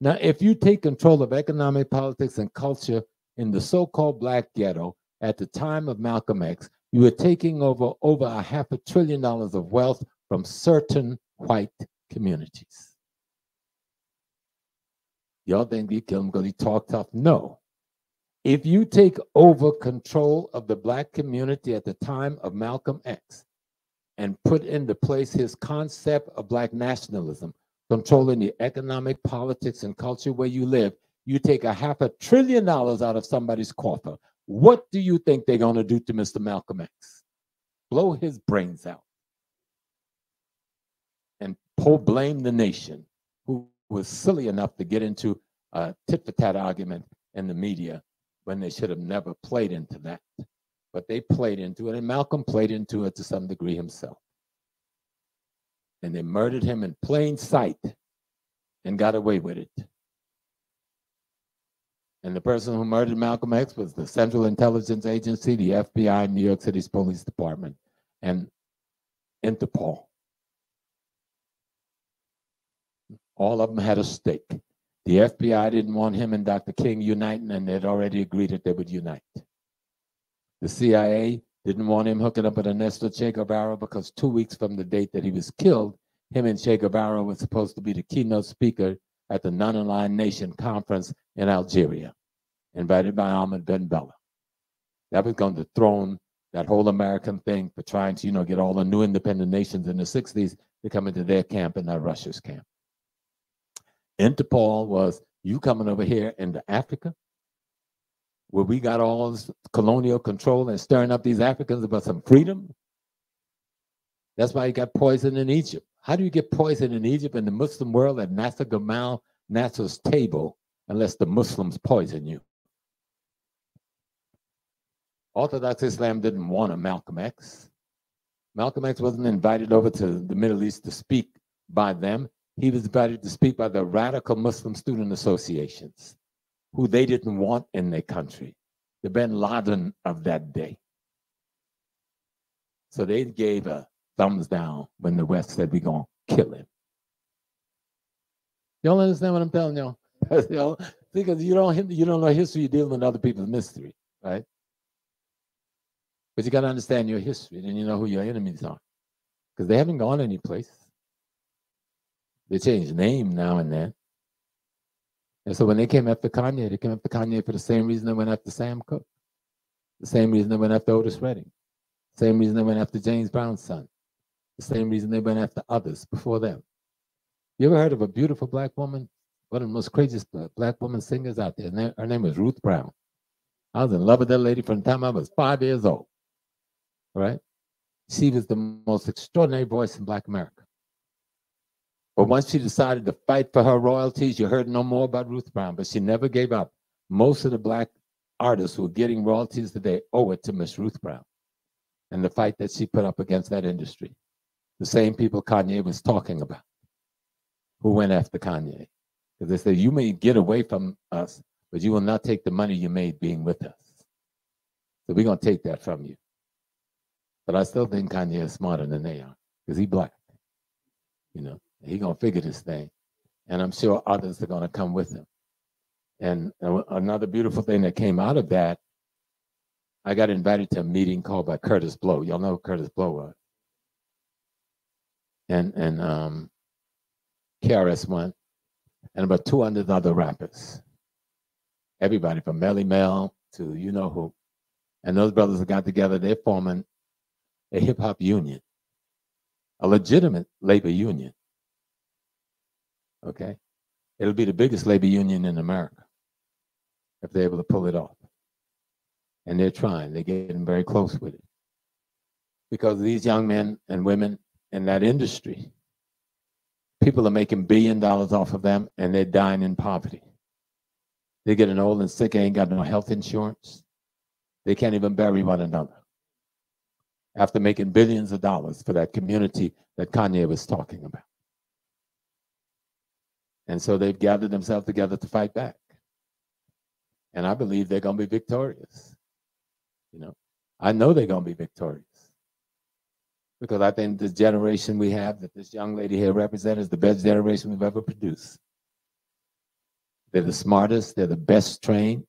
[SPEAKER 2] Now, if you take control of economic, politics, and culture in the so called black ghetto at the time of Malcolm X, you were taking over over a half a trillion dollars of wealth from certain white communities. Y'all think he killed him because he talked tough? No. If you take over control of the black community at the time of Malcolm X and put into place his concept of black nationalism, controlling the economic, politics, and culture where you live, you take a half a trillion dollars out of somebody's coffer. What do you think they're going to do to Mr. Malcolm X? Blow his brains out and pull blame the nation who was silly enough to get into a tit for tat argument in the media when they should have never played into that. But they played into it, and Malcolm played into it to some degree himself and they murdered him in plain sight and got away with it. And the person who murdered Malcolm X was the Central Intelligence Agency, the FBI, New York City's Police Department, and Interpol. All of them had a stake. The FBI didn't want him and Dr. King uniting, and they'd already agreed that they would unite. The CIA didn't want him hooking up with Ernesto Che Guevara because two weeks from the date that he was killed, him and Che Guevara was supposed to be the keynote speaker at the Non-Aligned Nation Conference in Algeria, invited by Ahmed Ben Bella. That was going to throne that whole American thing for trying to, you know, get all the new independent nations in the 60s to come into their camp and not Russia's camp. Interpol was you coming over here into Africa where we got all this colonial control and stirring up these Africans about some freedom. That's why you got poisoned in Egypt. How do you get poisoned in Egypt in the Muslim world at Nasser Gamal Nasser's table unless the Muslims poison you? Orthodox Islam didn't want a Malcolm X. Malcolm X wasn't invited over to the Middle East to speak by them. He was invited to speak by the radical Muslim student associations who they didn't want in their country, the bin Laden of that day. So they gave a thumbs down when the West said we're going to kill him. Y'all understand what I'm telling y'all? because you don't you don't know history, you're dealing with other people's mystery, right? But you got to understand your history, and you know who your enemies are, because they haven't gone any place. They change name now and then. And so when they came after Kanye, they came after Kanye for the same reason they went after Sam Cooke, the same reason they went after Otis Redding, same reason they went after James Brown's son, the same reason they went after others before them. You ever heard of a beautiful black woman? One of the most craziest black woman singers out there. Her name was Ruth Brown. I was in love with that lady from the time I was five years old. Right? She was the most extraordinary voice in Black America. But once she decided to fight for her royalties, you heard no more about Ruth Brown, but she never gave up. Most of the black artists who are getting royalties today owe it to Miss Ruth Brown and the fight that she put up against that industry. The same people Kanye was talking about who went after Kanye. Because they said, You may get away from us, but you will not take the money you made being with us. So we're going to take that from you. But I still think Kanye is smarter than they are because he's black. You know, He's gonna figure this thing, and I'm sure others are gonna come with him. And another beautiful thing that came out of that, I got invited to a meeting called by Kurtis Blow. Y'all know who Kurtis Blow was. And and um, KRS One, and about 200 other rappers. Everybody from Melle Mel to you know who. And those brothers got together, they're forming a hip hop union, a legitimate labor union. Okay. It'll be the biggest labor union in America if they're able to pull it off. And they're trying, they're getting very close with it. Because these young men and women in that industry, people are making billion dollars off of them and they're dying in poverty. They're getting old and sick, they ain't got no health insurance. They can't even bury one another. After making billions of dollars for that community that Kanye was talking about. And so they've gathered themselves together to fight back. And I believe they're going to be victorious. You know, I know they're going to be victorious because I think the generation we have that this young lady here represents is the best generation we've ever produced. They're the smartest, they're the best trained,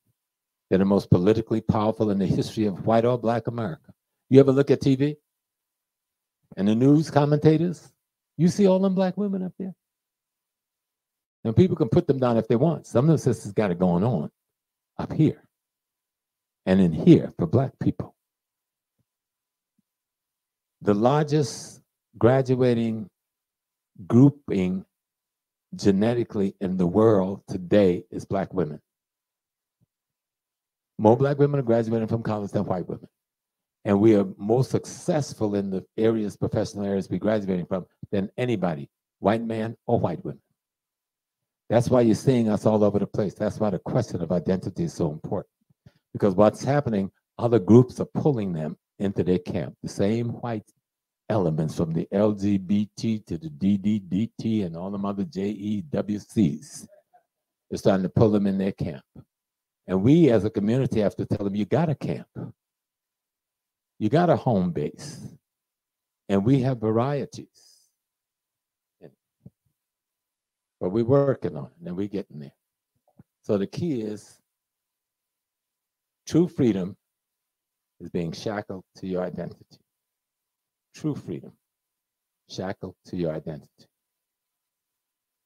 [SPEAKER 2] they're the most politically powerful in the history of white or black America. You ever look at TV and the news commentators? You see all them black women up there? And people can put them down if they want. Some of the sisters got it going on up here and in here for black people. The largest graduating grouping genetically in the world today is black women. More black women are graduating from college than white women. And we are more successful in the areas, professional areas we're graduating from than anybody, white man or white women. That's why you're seeing us all over the place. That's why the question of identity is so important. Because what's happening, other groups are pulling them into their camp. The same white elements from the LGBT to the DDDT and all them other JEWCs. They're starting to pull them in their camp. And we as a community have to tell them, you got a camp. You got a home base. And we have varieties. But we're working on it and we're getting there. So the key is true freedom is being shackled to your identity true freedom, shackled to your identity,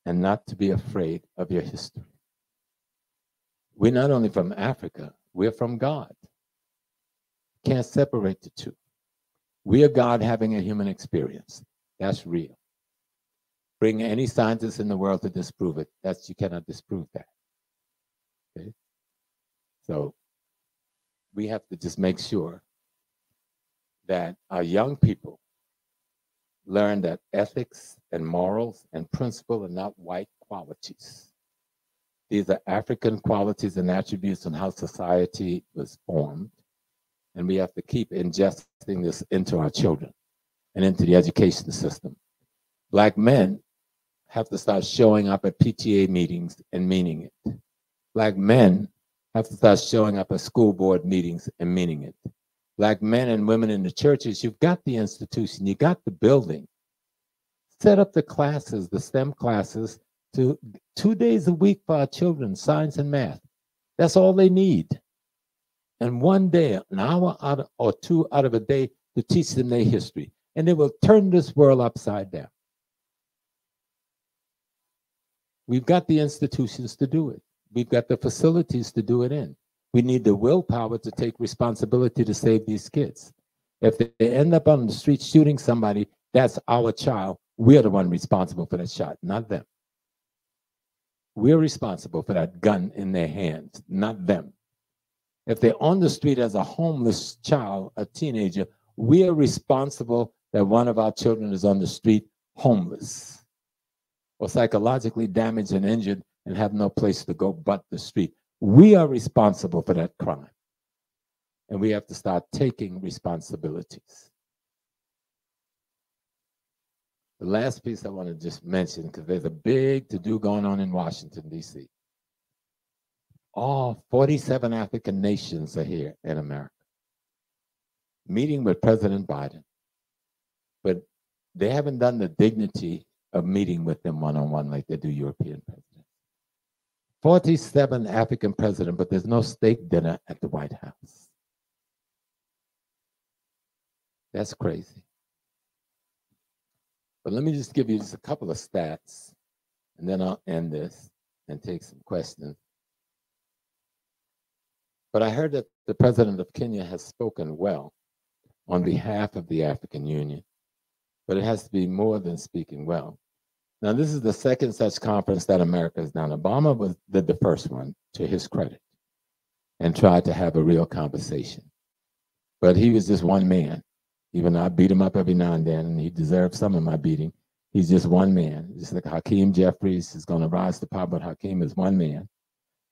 [SPEAKER 2] and not to be afraid of your history. We're not only from Africa, we're from God. Can't separate the two. We are God having a human experience. That's real. Bring any scientist in the world to disprove it. That's you cannot disprove that. Okay. So we have to just make sure that our young people learn that ethics and morals and principle are not white qualities. These are African qualities and attributes and how society was formed. And we have to keep ingesting this into our children and into the education system. Black men have to start showing up at PTA meetings and meaning it. Black men have to start showing up at school board meetings and meaning it black men and women in the churches, you've got the institution, you got the building. Set up the classes, the STEM classes, to two days a week for our children, science and math. That's all they need. And one day, an hour out of, or two out of a day to teach them their history. And it will turn this world upside down. We've got the institutions to do it. We've got the facilities to do it in. We need the willpower to take responsibility to save these kids. If they end up on the street shooting somebody, that's our child. We're the one responsible for that shot, not them. We're responsible for that gun in their hands, not them. If they're on the street as a homeless child, a teenager, we are responsible that one of our children is on the street homeless or psychologically damaged and injured and have no place to go but the street. We are responsible for that crime. And we have to start taking responsibilities. The last piece I want to just mention, because there's a big to do going on in Washington, D.C. All 47 African nations are here in America, meeting with President Biden. But they haven't done the dignity of meeting with them one on one like they do European presidents. 47 African president, but there's no steak dinner at the White House. That's crazy. But let me just give you just a couple of stats, and then I'll end this and take some questions. But I heard that the president of Kenya has spoken well on behalf of the African Union, but it has to be more than speaking well. Now, this is the second such conference that America has done. Obama was did the first one, to his credit, and tried to have a real conversation. But he was just one man. Even though I beat him up every now and then, and he deserved some of my beating. He's just one man. Just like Hakeem Jeffries is going to rise to power, but Hakeem is one man.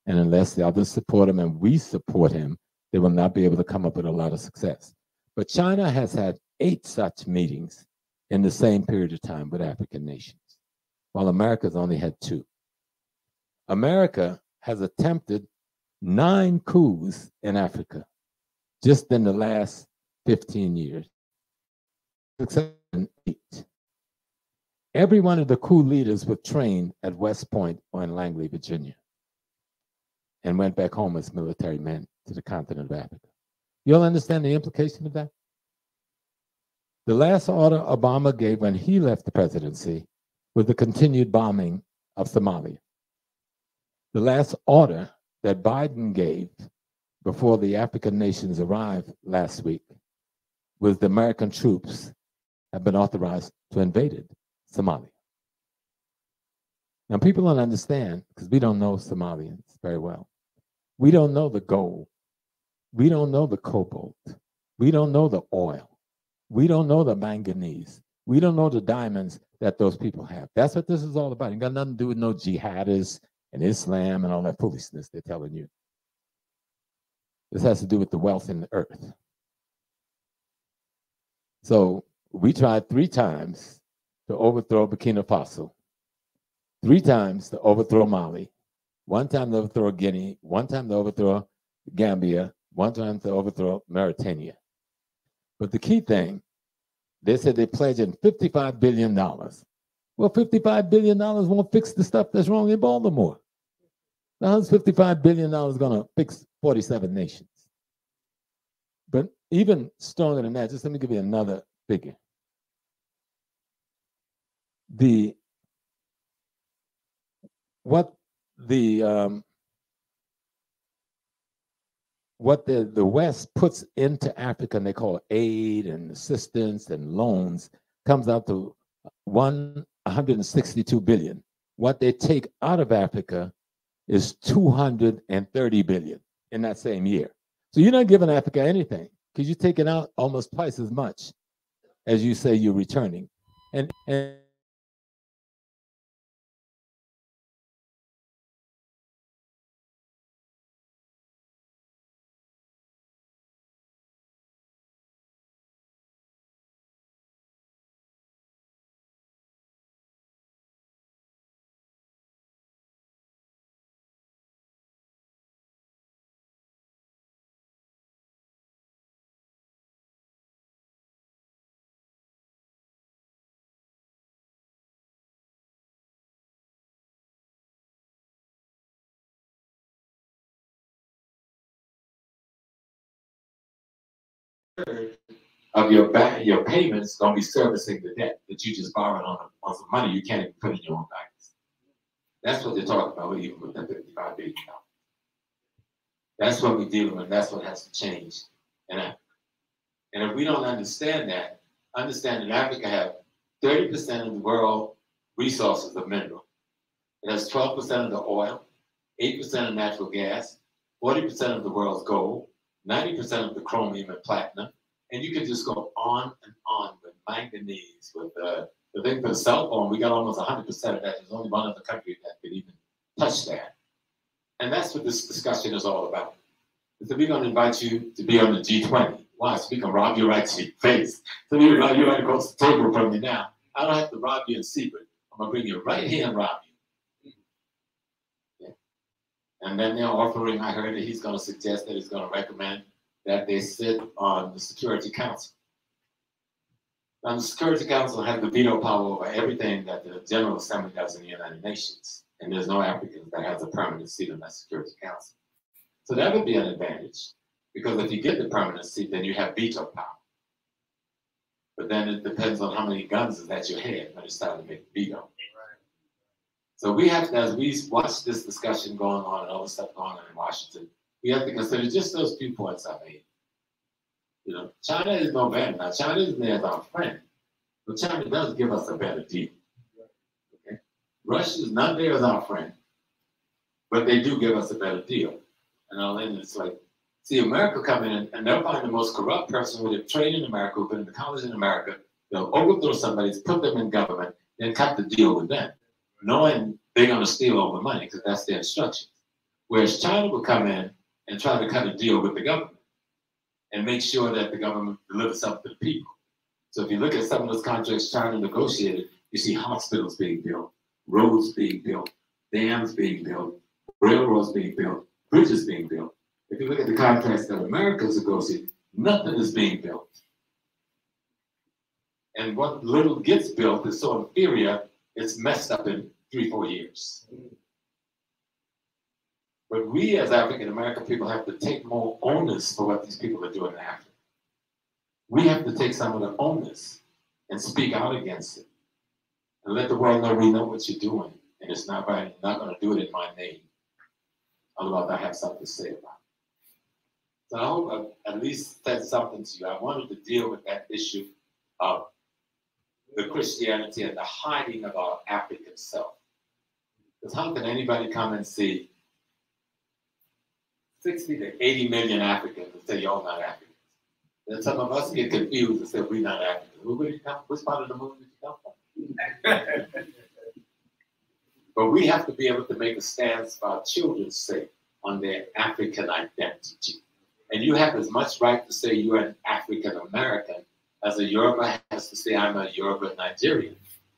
[SPEAKER 2] And unless the others support him and we support him, they will not be able to come up with a lot of success. But China has had eight such meetings in the same period of time with African nations, while America's only had two. America has attempted nine coups in Africa just in the last 15 years. Eight. Every one of the coup leaders was trained at West Point or in Langley, Virginia, and went back home as military men to the continent of Africa. You'll understand the implication of that? The last order Obama gave when he left the presidency was the continued bombing of Somalia. The last order that Biden gave before the African nations arrived last week was the American troops have been authorized to invade Somalia. Now, people don't understand because we don't know Somalians very well. We don't know the gold. We don't know the cobalt. We don't know the oil. We don't know the manganese. We don't know the diamonds that those people have. That's what this is all about. It got nothing to do with no jihadists and Islam and all that foolishness they're telling you. This has to do with the wealth in the earth. So we tried three times to overthrow Burkina Faso, three times to overthrow Mali, one time to overthrow Guinea, one time to overthrow Gambia, one time to overthrow Mauritania. But the key thing, they said they're pledging $55 billion. Well, $55 billion won't fix the stuff that's wrong in Baltimore. How's $55 billion going to fix 47 nations? But even stronger than that, just let me give you another figure. The what the um, what the, the West puts into Africa, and they call it aid and assistance and loans, comes out to 162 billion. What they take out of Africa is 230 billion in that same year. So you're not giving Africa anything because you're taking out almost twice as much as you say you're returning. And, and of your back, your payments gonna be servicing the debt that you just borrowed on, on some money you can't even put in your own banks. That's what they're talking about, even with that 55 billion. That's what we're dealing with. That's what has to change in Africa. And if we don't understand that, understand that Africa have 30% of the world resources of mineral. It has 12% of the oil, 8% of natural gas, 40% of the world's gold, 90% of the chromium and platinum. And you can just go on and on with manganese, with uh, the thing for the cell phone, we got almost 100% of that. There's only one other country that could even touch that. And that's what this discussion is all about. So we're going to invite you to be on the G20. Why? So we can rob you right to your face. So we can rob you right across the table from me now. I don't have to rob you in secret. I'm going to bring you right here and rob you. And then they're offering, I heard that he's going to suggest that he's going to recommend that they sit on the Security Council. Now, the Security Council has the veto power over everything that the General Assembly does in the United Nations. And there's no African that has a permanent seat on that Security Council. So that would be an advantage because if you get the permanent seat, then you have veto power. But then it depends on how many guns is at your head when it's time to make the veto. So we have to, as we watch this discussion going on and all the stuff going on in Washington, we have to consider just those few points I made. You know, China is no better. Now, China is there as our friend, but China does give us a better deal. Okay? Russia is not there as our friend, but they do give us a better deal. And I'll end it's like, see, America coming in and they'll find the most corrupt person who have trained in America, who've been in the college in America, they'll overthrow somebody, put them in government, then cut the deal with them, knowing they're going to steal all the money because that's their instructions. Whereas China will come in and try to kind of deal with the government and make sure that the government delivers something to the people. So if you look at some of those contracts China negotiated, you see hospitals being built, roads being built, dams being built, railroads being built, bridges being built. If you look at the contracts that America's negotiated, nothing is being built. And what little gets built is so inferior, it's messed up in three, four years. But we as African American people have to take more onus for what these people are doing in Africa. We have to take some of the onus and speak out against it. And let the world know we know what you're doing. And it's not by not gonna do it in my name. Otherwise I have something to say about it. So I hope I at least said something to you. I wanted to deal with that issue of the Christianity and the hiding of our African self. Because how can anybody come and see 60 to 80 million Africans and say y'all not Africans? Then some of us get confused and say we're not Africans. Where did you come? Which part of the moon did you come from? but we have to be able to make a stance for our children's sake on their African identity. And you have as much right to say you're an African American as a Yoruba has to say I'm a Yoruba Nigerian,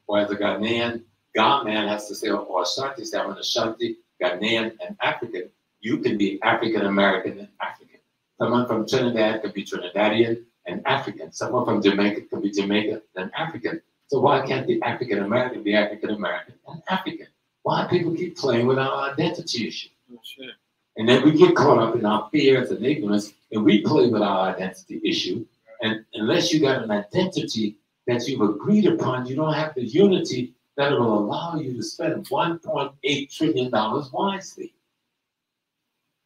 [SPEAKER 2] or as a Ghanaian, Ghanaian has to say, or Ashanti say I'm an Ashanti, Ghanaian, and African. You can be African American and African. Someone from Trinidad could be Trinidadian and African. Someone from Jamaica could be Jamaican and African. So why can't the African American be African American and African? Why people keep playing with our identity issue? Sure. And then we get caught up in our fears and ignorance, and we play with our identity issue and unless you got an identity that you've agreed upon, you don't have the unity that will allow you to spend $1.8 trillion wisely.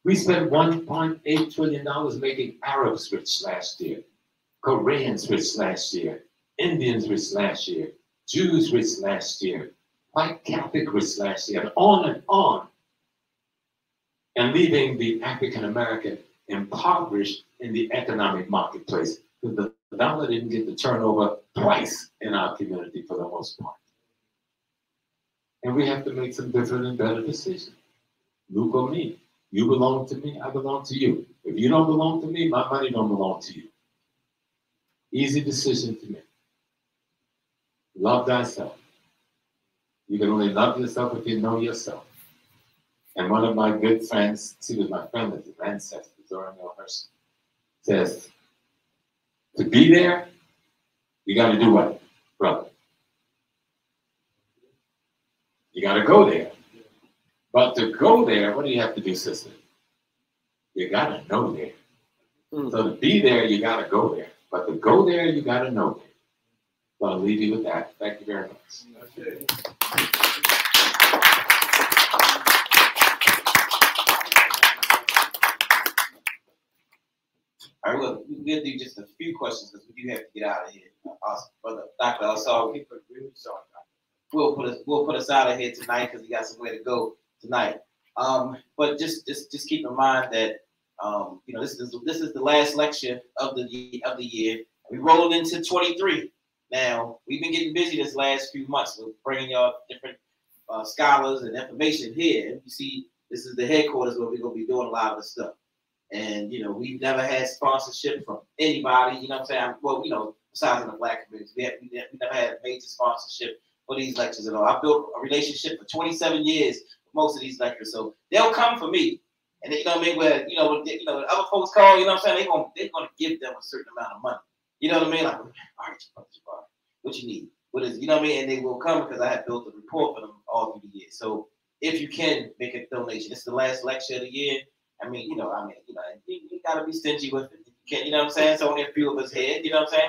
[SPEAKER 2] We spent $1.8 trillion making Arabs rich last year, Koreans rich last year, Indians rich last year, Jews rich last year, white Catholic rich last year, and on and on. And leaving the African American impoverished in the economic marketplace because the dollar didn't get the turnover twice in our community for the most part. And we have to make some different and better decisions. Look on me. You belong to me, I belong to you. If you don't belong to me, my money don't belong to you. Easy decision to make. Love thyself. You can only love yourself if you know yourself. And one of my good friends, she was my friend as an ancestor, Zora Neale Hurston, says, to be there, you got to do what, brother? You got to go there. But to go there, what do you have to do, sister? You got to know there. Mm. So to be there, you got to go there. But to go there, you got to know there. So I'll leave you with that. Thank you very much. Okay.
[SPEAKER 1] All right, look, we'll do just a few questions because we do have to get out of here. Uh, brother, Doctor, also we'll put us we'll put us out of here tonight because we got somewhere to go tonight. Um, but just just just keep in mind that um, you know this is this is the last lecture of the of the year. We rolling into 23. Now we've been getting busy this last few months with bringing y'all different uh, scholars and information here. You see, this is the headquarters where we're gonna be doing a lot of the stuff. And you know, we've never had sponsorship from anybody. You know what I'm saying? Well, you know, besides in the black community, we, have, we, never had major sponsorship for these lectures at all. I built a relationship for 27 years most of these lectures, so they'll come for me. And you know what I mean? Where you know, you know, other folks call, you know what I'm saying? They're gonna they're gonna give them a certain amount of money. You know what I mean? Like, all right, what you need? What is you know what I mean? And they will come because I have built a report for them all through the year. So if you can make a donation, it's the last lecture of the year. I mean, you know, I mean, you know, you, you gotta be stingy with it. You can't, you know what I'm saying? So only a few of us here, you know what I'm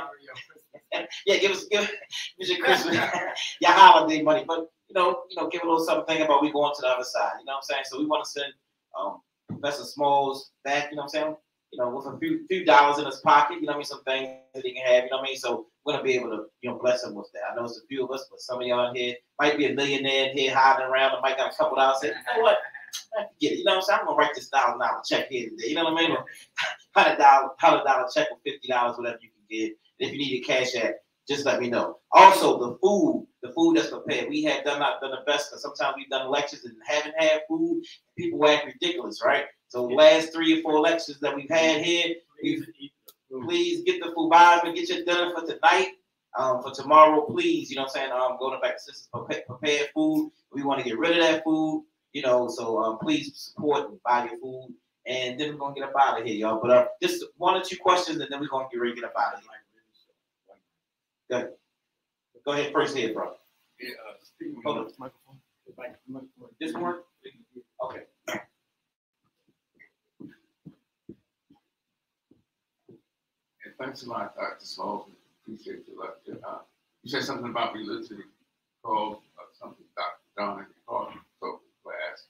[SPEAKER 1] saying? yeah, give us give, give your Christmas, your holiday money, but you know, you know, give a little something about we going to the other side. You know what I'm saying? So we want to send um, Professor Smalls back. You know what I'm saying? You know, with a few few dollars in his pocket. You know what I mean? Some things that he can have. You know what I mean? So we're gonna be able to you know bless him with that. I know it's a few of us, but some of y'all here might be a millionaire here hiding around. and might got a couple dollars. Say, you know what? I get it. You know what I'm saying? I'm gonna write this thousand dollar check here today. You know what I mean? Hundred dollar, hundred dollar check with fifty dollars, whatever you can get. And if you need a cash app, just let me know. Also, the food, the food that's prepared, we have done not done the best because sometimes we've done lectures and haven't had food. People act ridiculous, right? So the last three or four lectures that we've had here, we've please get the food and get your dinner for tonight. Um, for tomorrow, please, you know what I'm saying? Um, going back to sisters prepare, prepare food. We want to get rid of that food, you know. So um, please support and buy your food, and then we're gonna get up out of here, y'all. But uh, just one or two questions, and then we're gonna get ready to get up out of here. Go ahead. Go ahead first here, bro.
[SPEAKER 3] Yeah, uh, speaking
[SPEAKER 1] Hold on.
[SPEAKER 3] microphone. microphone.
[SPEAKER 1] This one? Okay.
[SPEAKER 3] And thanks a lot, Dr. Small. Appreciate your lecture. Uh, you said something about religion called uh, something Dr. Donna called so class.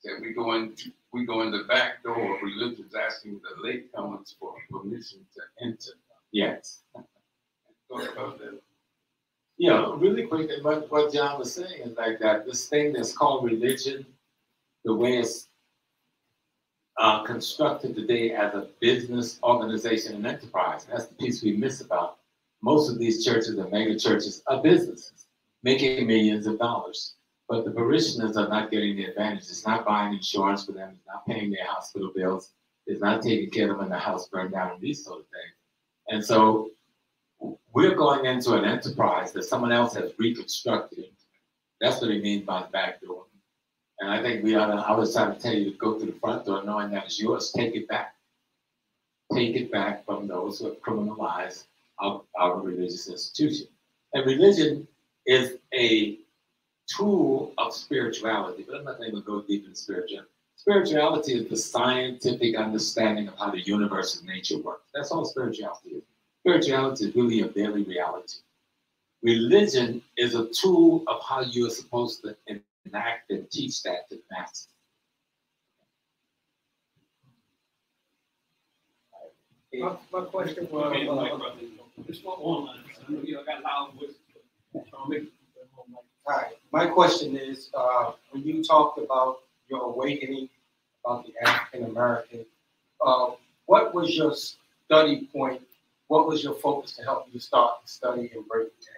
[SPEAKER 3] Said we go in, we go in the back door of religions asking the latecomers for permission to enter.
[SPEAKER 2] Yes.
[SPEAKER 3] That.
[SPEAKER 2] You know, really quick, and what, what John was saying is like that this thing that's called religion, the way it's uh, constructed today as a business organization and enterprise. That's the piece we miss about most of these churches and mega churches are businesses making millions of dollars. But the parishioners are not getting the advantage. It's not buying insurance for them, it's not paying their hospital bills, it's not taking care of them when the house burned down and these sort of things. And so we're going into an enterprise that someone else has reconstructed. That's what he means by the back door. And I think we ought to, I was trying to tell you to go through the front door knowing that it's yours. Take it back. Take it back from those who have criminalized our, our religious institution. And religion is a tool of spirituality, but I'm not going to go deep into spirituality. Spirituality is the scientific understanding of how the universe and nature works. That's all spirituality is. Spirituality is really a daily reality. Religion is a tool of how you are supposed to enact and teach that to the masses.
[SPEAKER 4] My, my question was, uh,
[SPEAKER 5] This one online, I know you got loud voice. So I'll make it more like-
[SPEAKER 4] Hi, my question is, uh, when you talked about your awakening about the African American, uh, what was your study point? What was your focus to help you start to study and break down?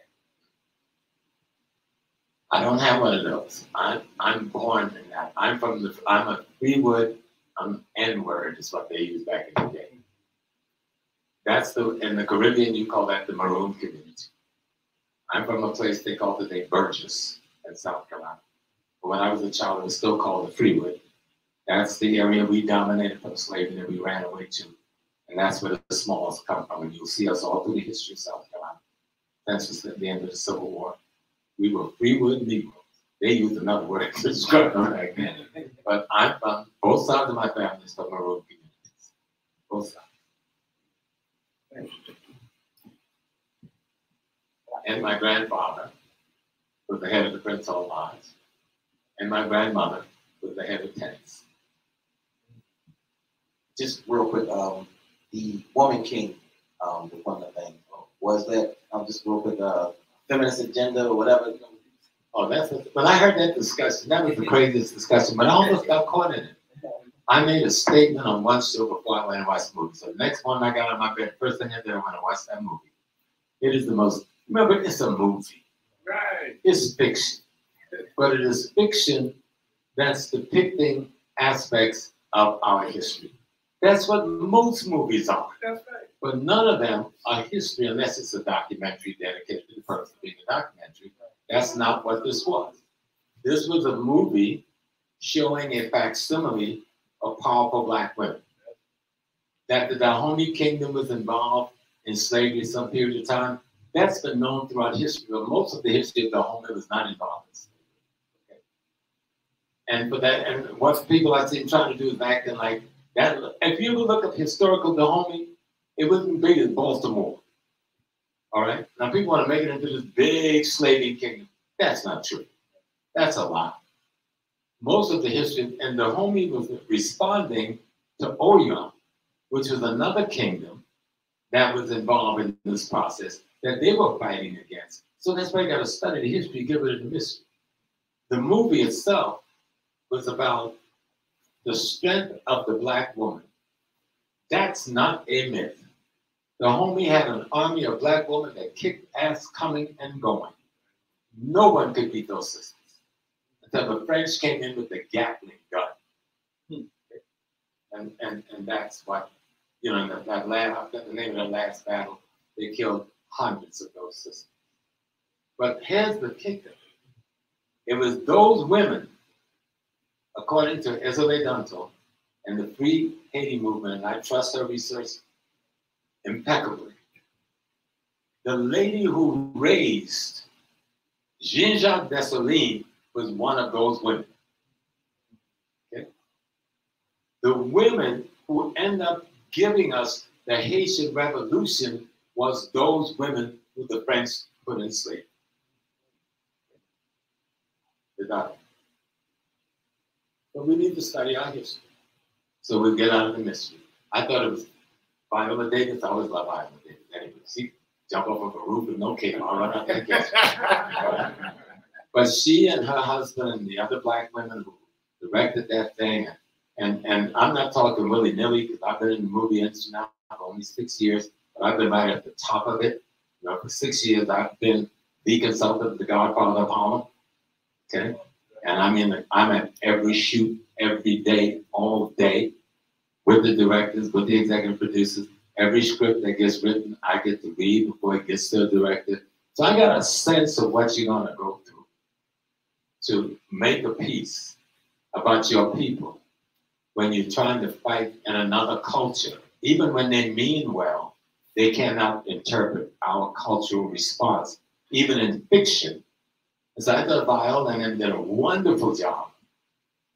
[SPEAKER 2] I don't have one of those. I'm I'm born in that. I'm from the I'm a Freewood, um N word is what they used back in the day. That's the in the Caribbean you call that the maroon community. I'm from a place they call today Burgess in South Carolina. But when I was a child, it was still called the Freewood. That's the area we dominated from slavery that we ran away to. And that's where the Smalls come from. And you'll see us all through the history of South Carolina. That's just at the end of the Civil War. We were free Freewood Negroes. They used another word to describe them back then. But I'm from both sides of my family is from maroon communities. Both sides. And my grandfather was the head of the Prince Hall Lodge. And my grandmother was the head of tennis.
[SPEAKER 1] Just real quick, um, the Woman King, um, the one thing was that um, just real quick, uh, feminist agenda or whatever.
[SPEAKER 2] Oh, that's when I heard that discussion. That was the craziest discussion, but I almost got caught in it. I made a statement on one show before I went and watched the movie. So the next morning I got on my bed, first thing I did, I went and watched that movie. It is the most. Remember, it's a movie.
[SPEAKER 3] Right.
[SPEAKER 2] It's fiction, but it is fiction that's depicting aspects of our history. That's what most movies are.
[SPEAKER 3] That's right.
[SPEAKER 2] But none of them are history unless it's a documentary dedicated to the purpose of being a documentary. That's not what this was. This was a movie showing a facsimile of powerful black women. That the Dahomey Kingdom was involved in slavery some period of time, that's been known throughout history, but most of the history of Dahomey was not involved in slavery. Okay? And for that, and what people I see trying to do is acting like that. If you look up historical Dahomey, it wasn't big as Baltimore. All right. Now people want to make it into this big slaving kingdom. That's not true. That's a lie. Most of the history, and Dahomey was responding to Oyon, which was another kingdom that was involved in this process that they were fighting against. So that's why you got to study the history, give it a mystery. The movie itself was about the strength of the black woman. That's not a myth. Dahomey had an army of black women that kicked ass coming and going. No one could beat those sisters until the French came in with the Gatling gun.
[SPEAKER 4] Hmm.
[SPEAKER 2] And, and, and that's what, you know, that, that last, the name of the last battle, they killed hundreds of those sisters. But here's the kicker. It was those women, according to Isole Danto and the Free Haiti movement, I trust her research impeccably. The lady who raised Jean-Jacques Dessalines was one of those women. Okay? The women who end up giving us the Haitian Revolution was those women who the French put in slavery. But we need to study our history. So we get out of the mystery. I thought it was Viola Davis. I always love Viola Davis. Anyway, she jump off of a roof with no cape. I'll run out there and catch her. But she and her husband and the other black women who directed that thing, and and I'm not talking willy nilly because I've been in the movie industry now for only six years, but I've been right at the top of it. You know, for six years I've been the consultant of the Godfather of Harlem. Okay, and I'm in. The, I'm at every shoot every day, all day, with the directors, with the executive producers. Every script that gets written, I get to read before it gets to the director. So I got a sense of what you're gonna go through to make a piece about your people when you're trying to fight in another culture, even when they mean well, they cannot interpret our cultural response, even in fiction. So I thought and did a wonderful job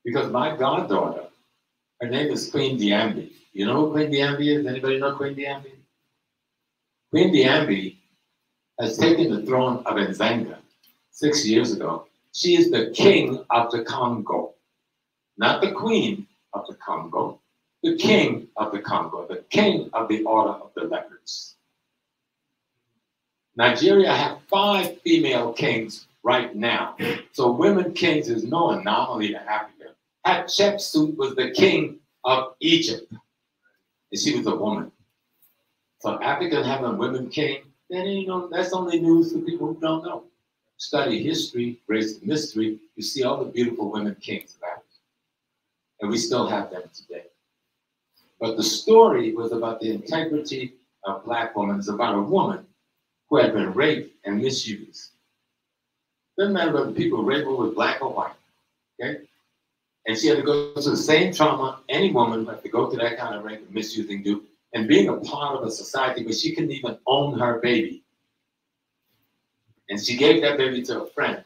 [SPEAKER 2] because my goddaughter, her name is Queen Diambi. You know who Queen Diambi is? Anybody know Queen Diambi? Queen Diambi has taken the throne of Nzenga six years ago she is the king of the Congo, not the queen of the Congo, the king of the Congo, the king of the order of the leopards. Nigeria have five female kings right now. So women kings is no anomaly to Africa. Hatshepsut was the king of Egypt, and she was a woman. So Africa having women king, then you know that's only news for people who don't know study history, race and mystery, you see all the beautiful women kings of Africa. And we still have them today. But the story was about the integrity of black women. It's about a woman who had been raped and misused. Doesn't matter whether people her with black or white. Okay? And she had to go through the same trauma any woman had to go through that kind of rape and misusing do. And being a part of a society where she couldn't even own her baby and she gave that baby to a friend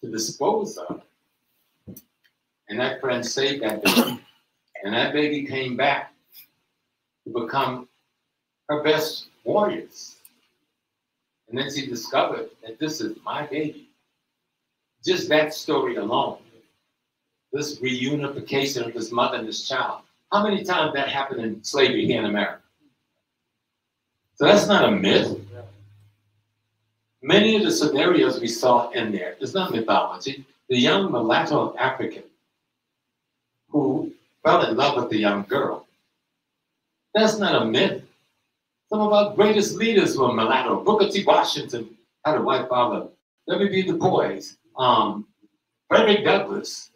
[SPEAKER 2] to dispose of. And that friend saved that baby. And that baby came back to become her best warriors. And then she discovered that this is my baby. Just that story alone, this reunification of this mother and this child. How many times that happened in slavery here in America? So that's not a myth. Many of the scenarios we saw in there is not mythology. The young mulatto African who fell in love with the young girl. That's not a myth. Some of our greatest leaders were mulatto. Booker T. Washington had a white father. W.B. Du Bois, um, Frederick Douglass.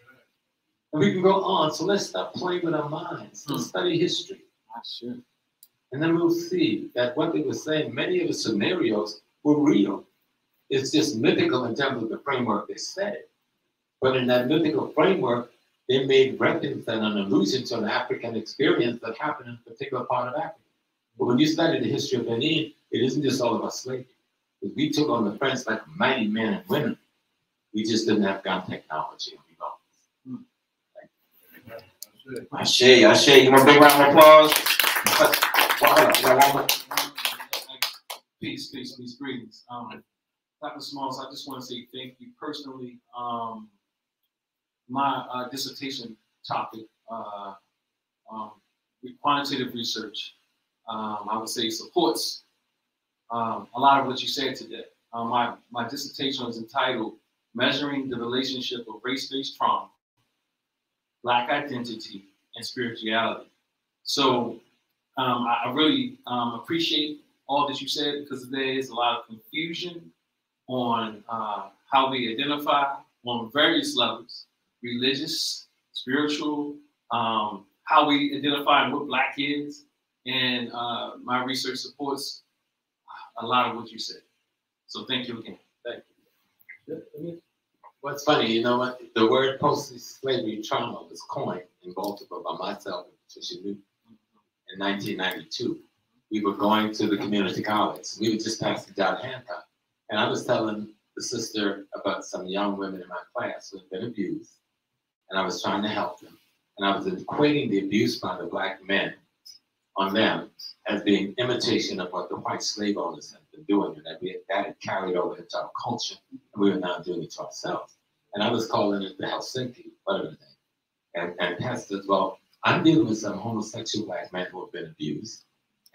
[SPEAKER 2] And we can go on. So let's stop playing with our minds. Let's hmm. study history. Sure. And then we'll see that what they were saying, many of the scenarios were real. It's just mythical in terms of the framework they set. But in that mythical framework, they made reference and an allusion to an African experience that happened in a particular part of Africa. But when you study the history of Benin, it isn't just all about slavery. We took on the French like mighty men and women. We just didn't have gun technology and we lost.
[SPEAKER 6] Ashe, Ashe, you want a big round of applause?
[SPEAKER 5] Peace, peace, peace, greetings. Um, Dr. Smalls, I just want to say thank you personally. Um, my uh, dissertation topic, uh, um, quantitative research, um, I would say supports um, a lot of what you said today. Uh, my, my dissertation was entitled Measuring the Relationship of Race-Based Trauma, Black Identity, and Spirituality. So Um, I, I really um, appreciate all that you said because there is a lot of confusion on uh, how we identify on various levels religious, spiritual, um, how we identify what black is. And uh, my research supports a lot of what you said. So thank you again.
[SPEAKER 2] Thank you. What's funny, you know what? The word post-slavery trauma was coined in Baltimore by myself and Patricia Newton in 1992. We were going to the community college. We were just passing John Hancock. And I was telling the sister about some young women in my class who had been abused. And I was trying to help them. And I was equating the abuse by the black men on them as being imitation of what the white slave owners had been doing, and that we had, that had carried over into our culture, and we were now doing it to ourselves. And I was calling it the Helsinki, whatever the name. And, and Pastor well, I'm dealing with some homosexual black men who have been abused,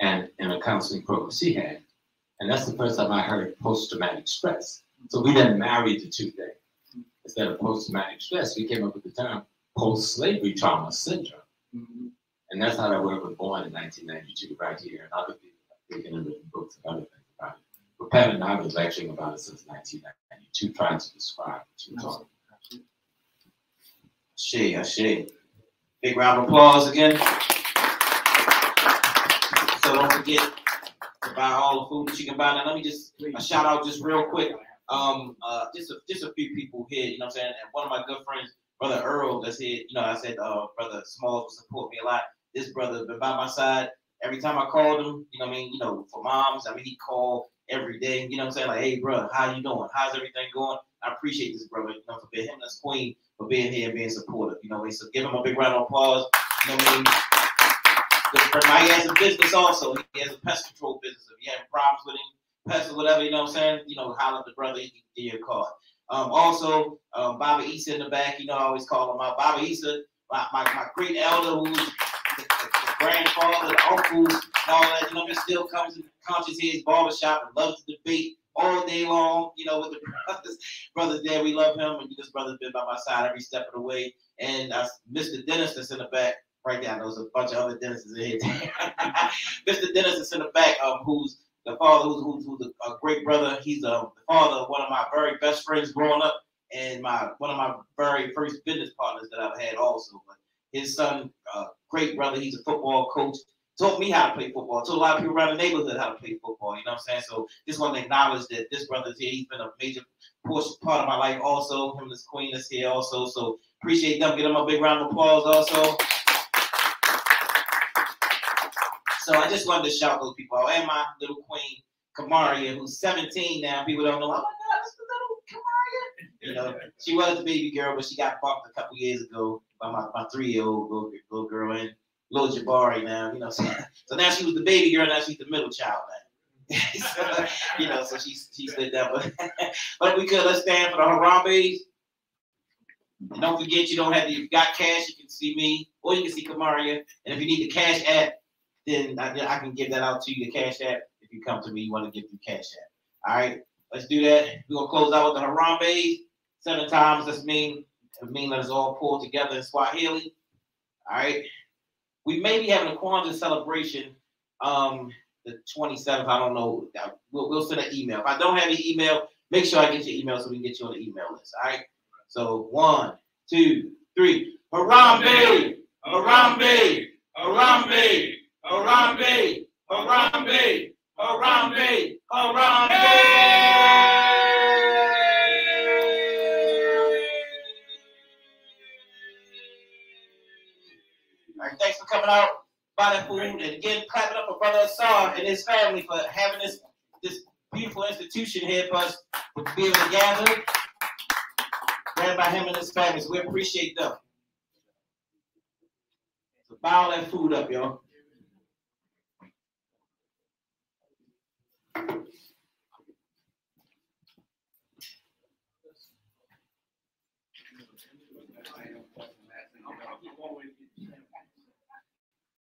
[SPEAKER 2] and in a counseling program she had. And that's the first time I heard post-traumatic stress. So we then married the two things. Instead of post-traumatic stress, we came up with the term post-slavery trauma syndrome.
[SPEAKER 5] Mhm.
[SPEAKER 2] And that's how that word was born in 1992, right here. And other people have taken and written books and other things about it. But Pat and I have been lecturing about it since 1992, trying to describe what you're talking
[SPEAKER 1] Ashe, Ashe. Big round of applause again. So don't forget to buy all the food that you can buy. Now let me just a shout out just real quick. Um, uh, just a, just a few people here. You know what I'm saying? And one of my good friends, brother Earl, that's here. You know, I said, uh, brother Smalls will support me a lot. This brother been by my side every time I called him. You know what I mean? You know, for moms, I mean, he called every day. You know what I'm saying? Like, hey, bro, how you doing? How's everything going? I appreciate this brother. You know, for being him his queen for being here and being supportive. You know, what I mean? so give him a big round of applause. You know I mean? Mike has a business also. He has a pest control business. If you have problems with him, pests or whatever, you know what I'm saying? You know, holler at the brother, he can give you a call. Um, also, um, Baba Issa in the back, you know, I always call him out. Baba Issa, my, my, my great elder who's grandfather, the uncle, and all that, you know, just still comes and conscious his barbershop and loves to debate all day long, you know, with the brothers. Brothers there, we love him, and this brother's been by my side every step of the way. And uh, Mr. Dennis that's in the back, right there, there's a bunch of other Dennises in here. Mr. Dennis is in the back, um, who's the father, who's, who's, who's a, a great brother. He's uh, the father of one of my very best friends growing up, and my one of my very first business partners that I've had also. But his son, uh, great brother, he's a football coach. Taught me how to play football. Taught a lot of people around the neighborhood how to play football. You know what I'm saying? So just want to acknowledge that this brother's here. He's been a major portion part of my life also. Him and his queen is here also. So appreciate them. Give them a big round of applause also. So I just wanted to shout those people out. And my little queen, Kamaria, who's 17 now. People don't know, oh my God, that's the little Kamaria. You know, she was a baby girl, but she got bumped a couple years ago by my, my three-year-old little, little girl and little Jabari now. You know, so, so now she was the baby girl, now she's the middle child now. so, you know, so she's she slid down. But, but we could let's stand for the Harambe's. And don't forget, you don't have to, you got cash, you can see me, or you can see Kamaria. And if you need the cash app, then I, I can give that out to you, the cash app. If you come to me, you want to get the cash app. All right, let's do that. We're gonna close out with the Harambe seven times. Let's mean mean let us all pull together in Swahili. All right. We may be having a Kwanzaa celebration um the 27th. I don't know. We'll, we'll send an email. If I don't have your email, make sure I get your email so we can get you on the email list. All right. So one, two, three. Harambe! Harambe! Harambe! Harambe! Harambe! Harambe! Harambe! All out, buy that food, and again, clap it up for Brother Assar and his family for having this this beautiful institution here for us to be able to gather. Ran by him and his family, so we appreciate them. So buy all that food up, y'all.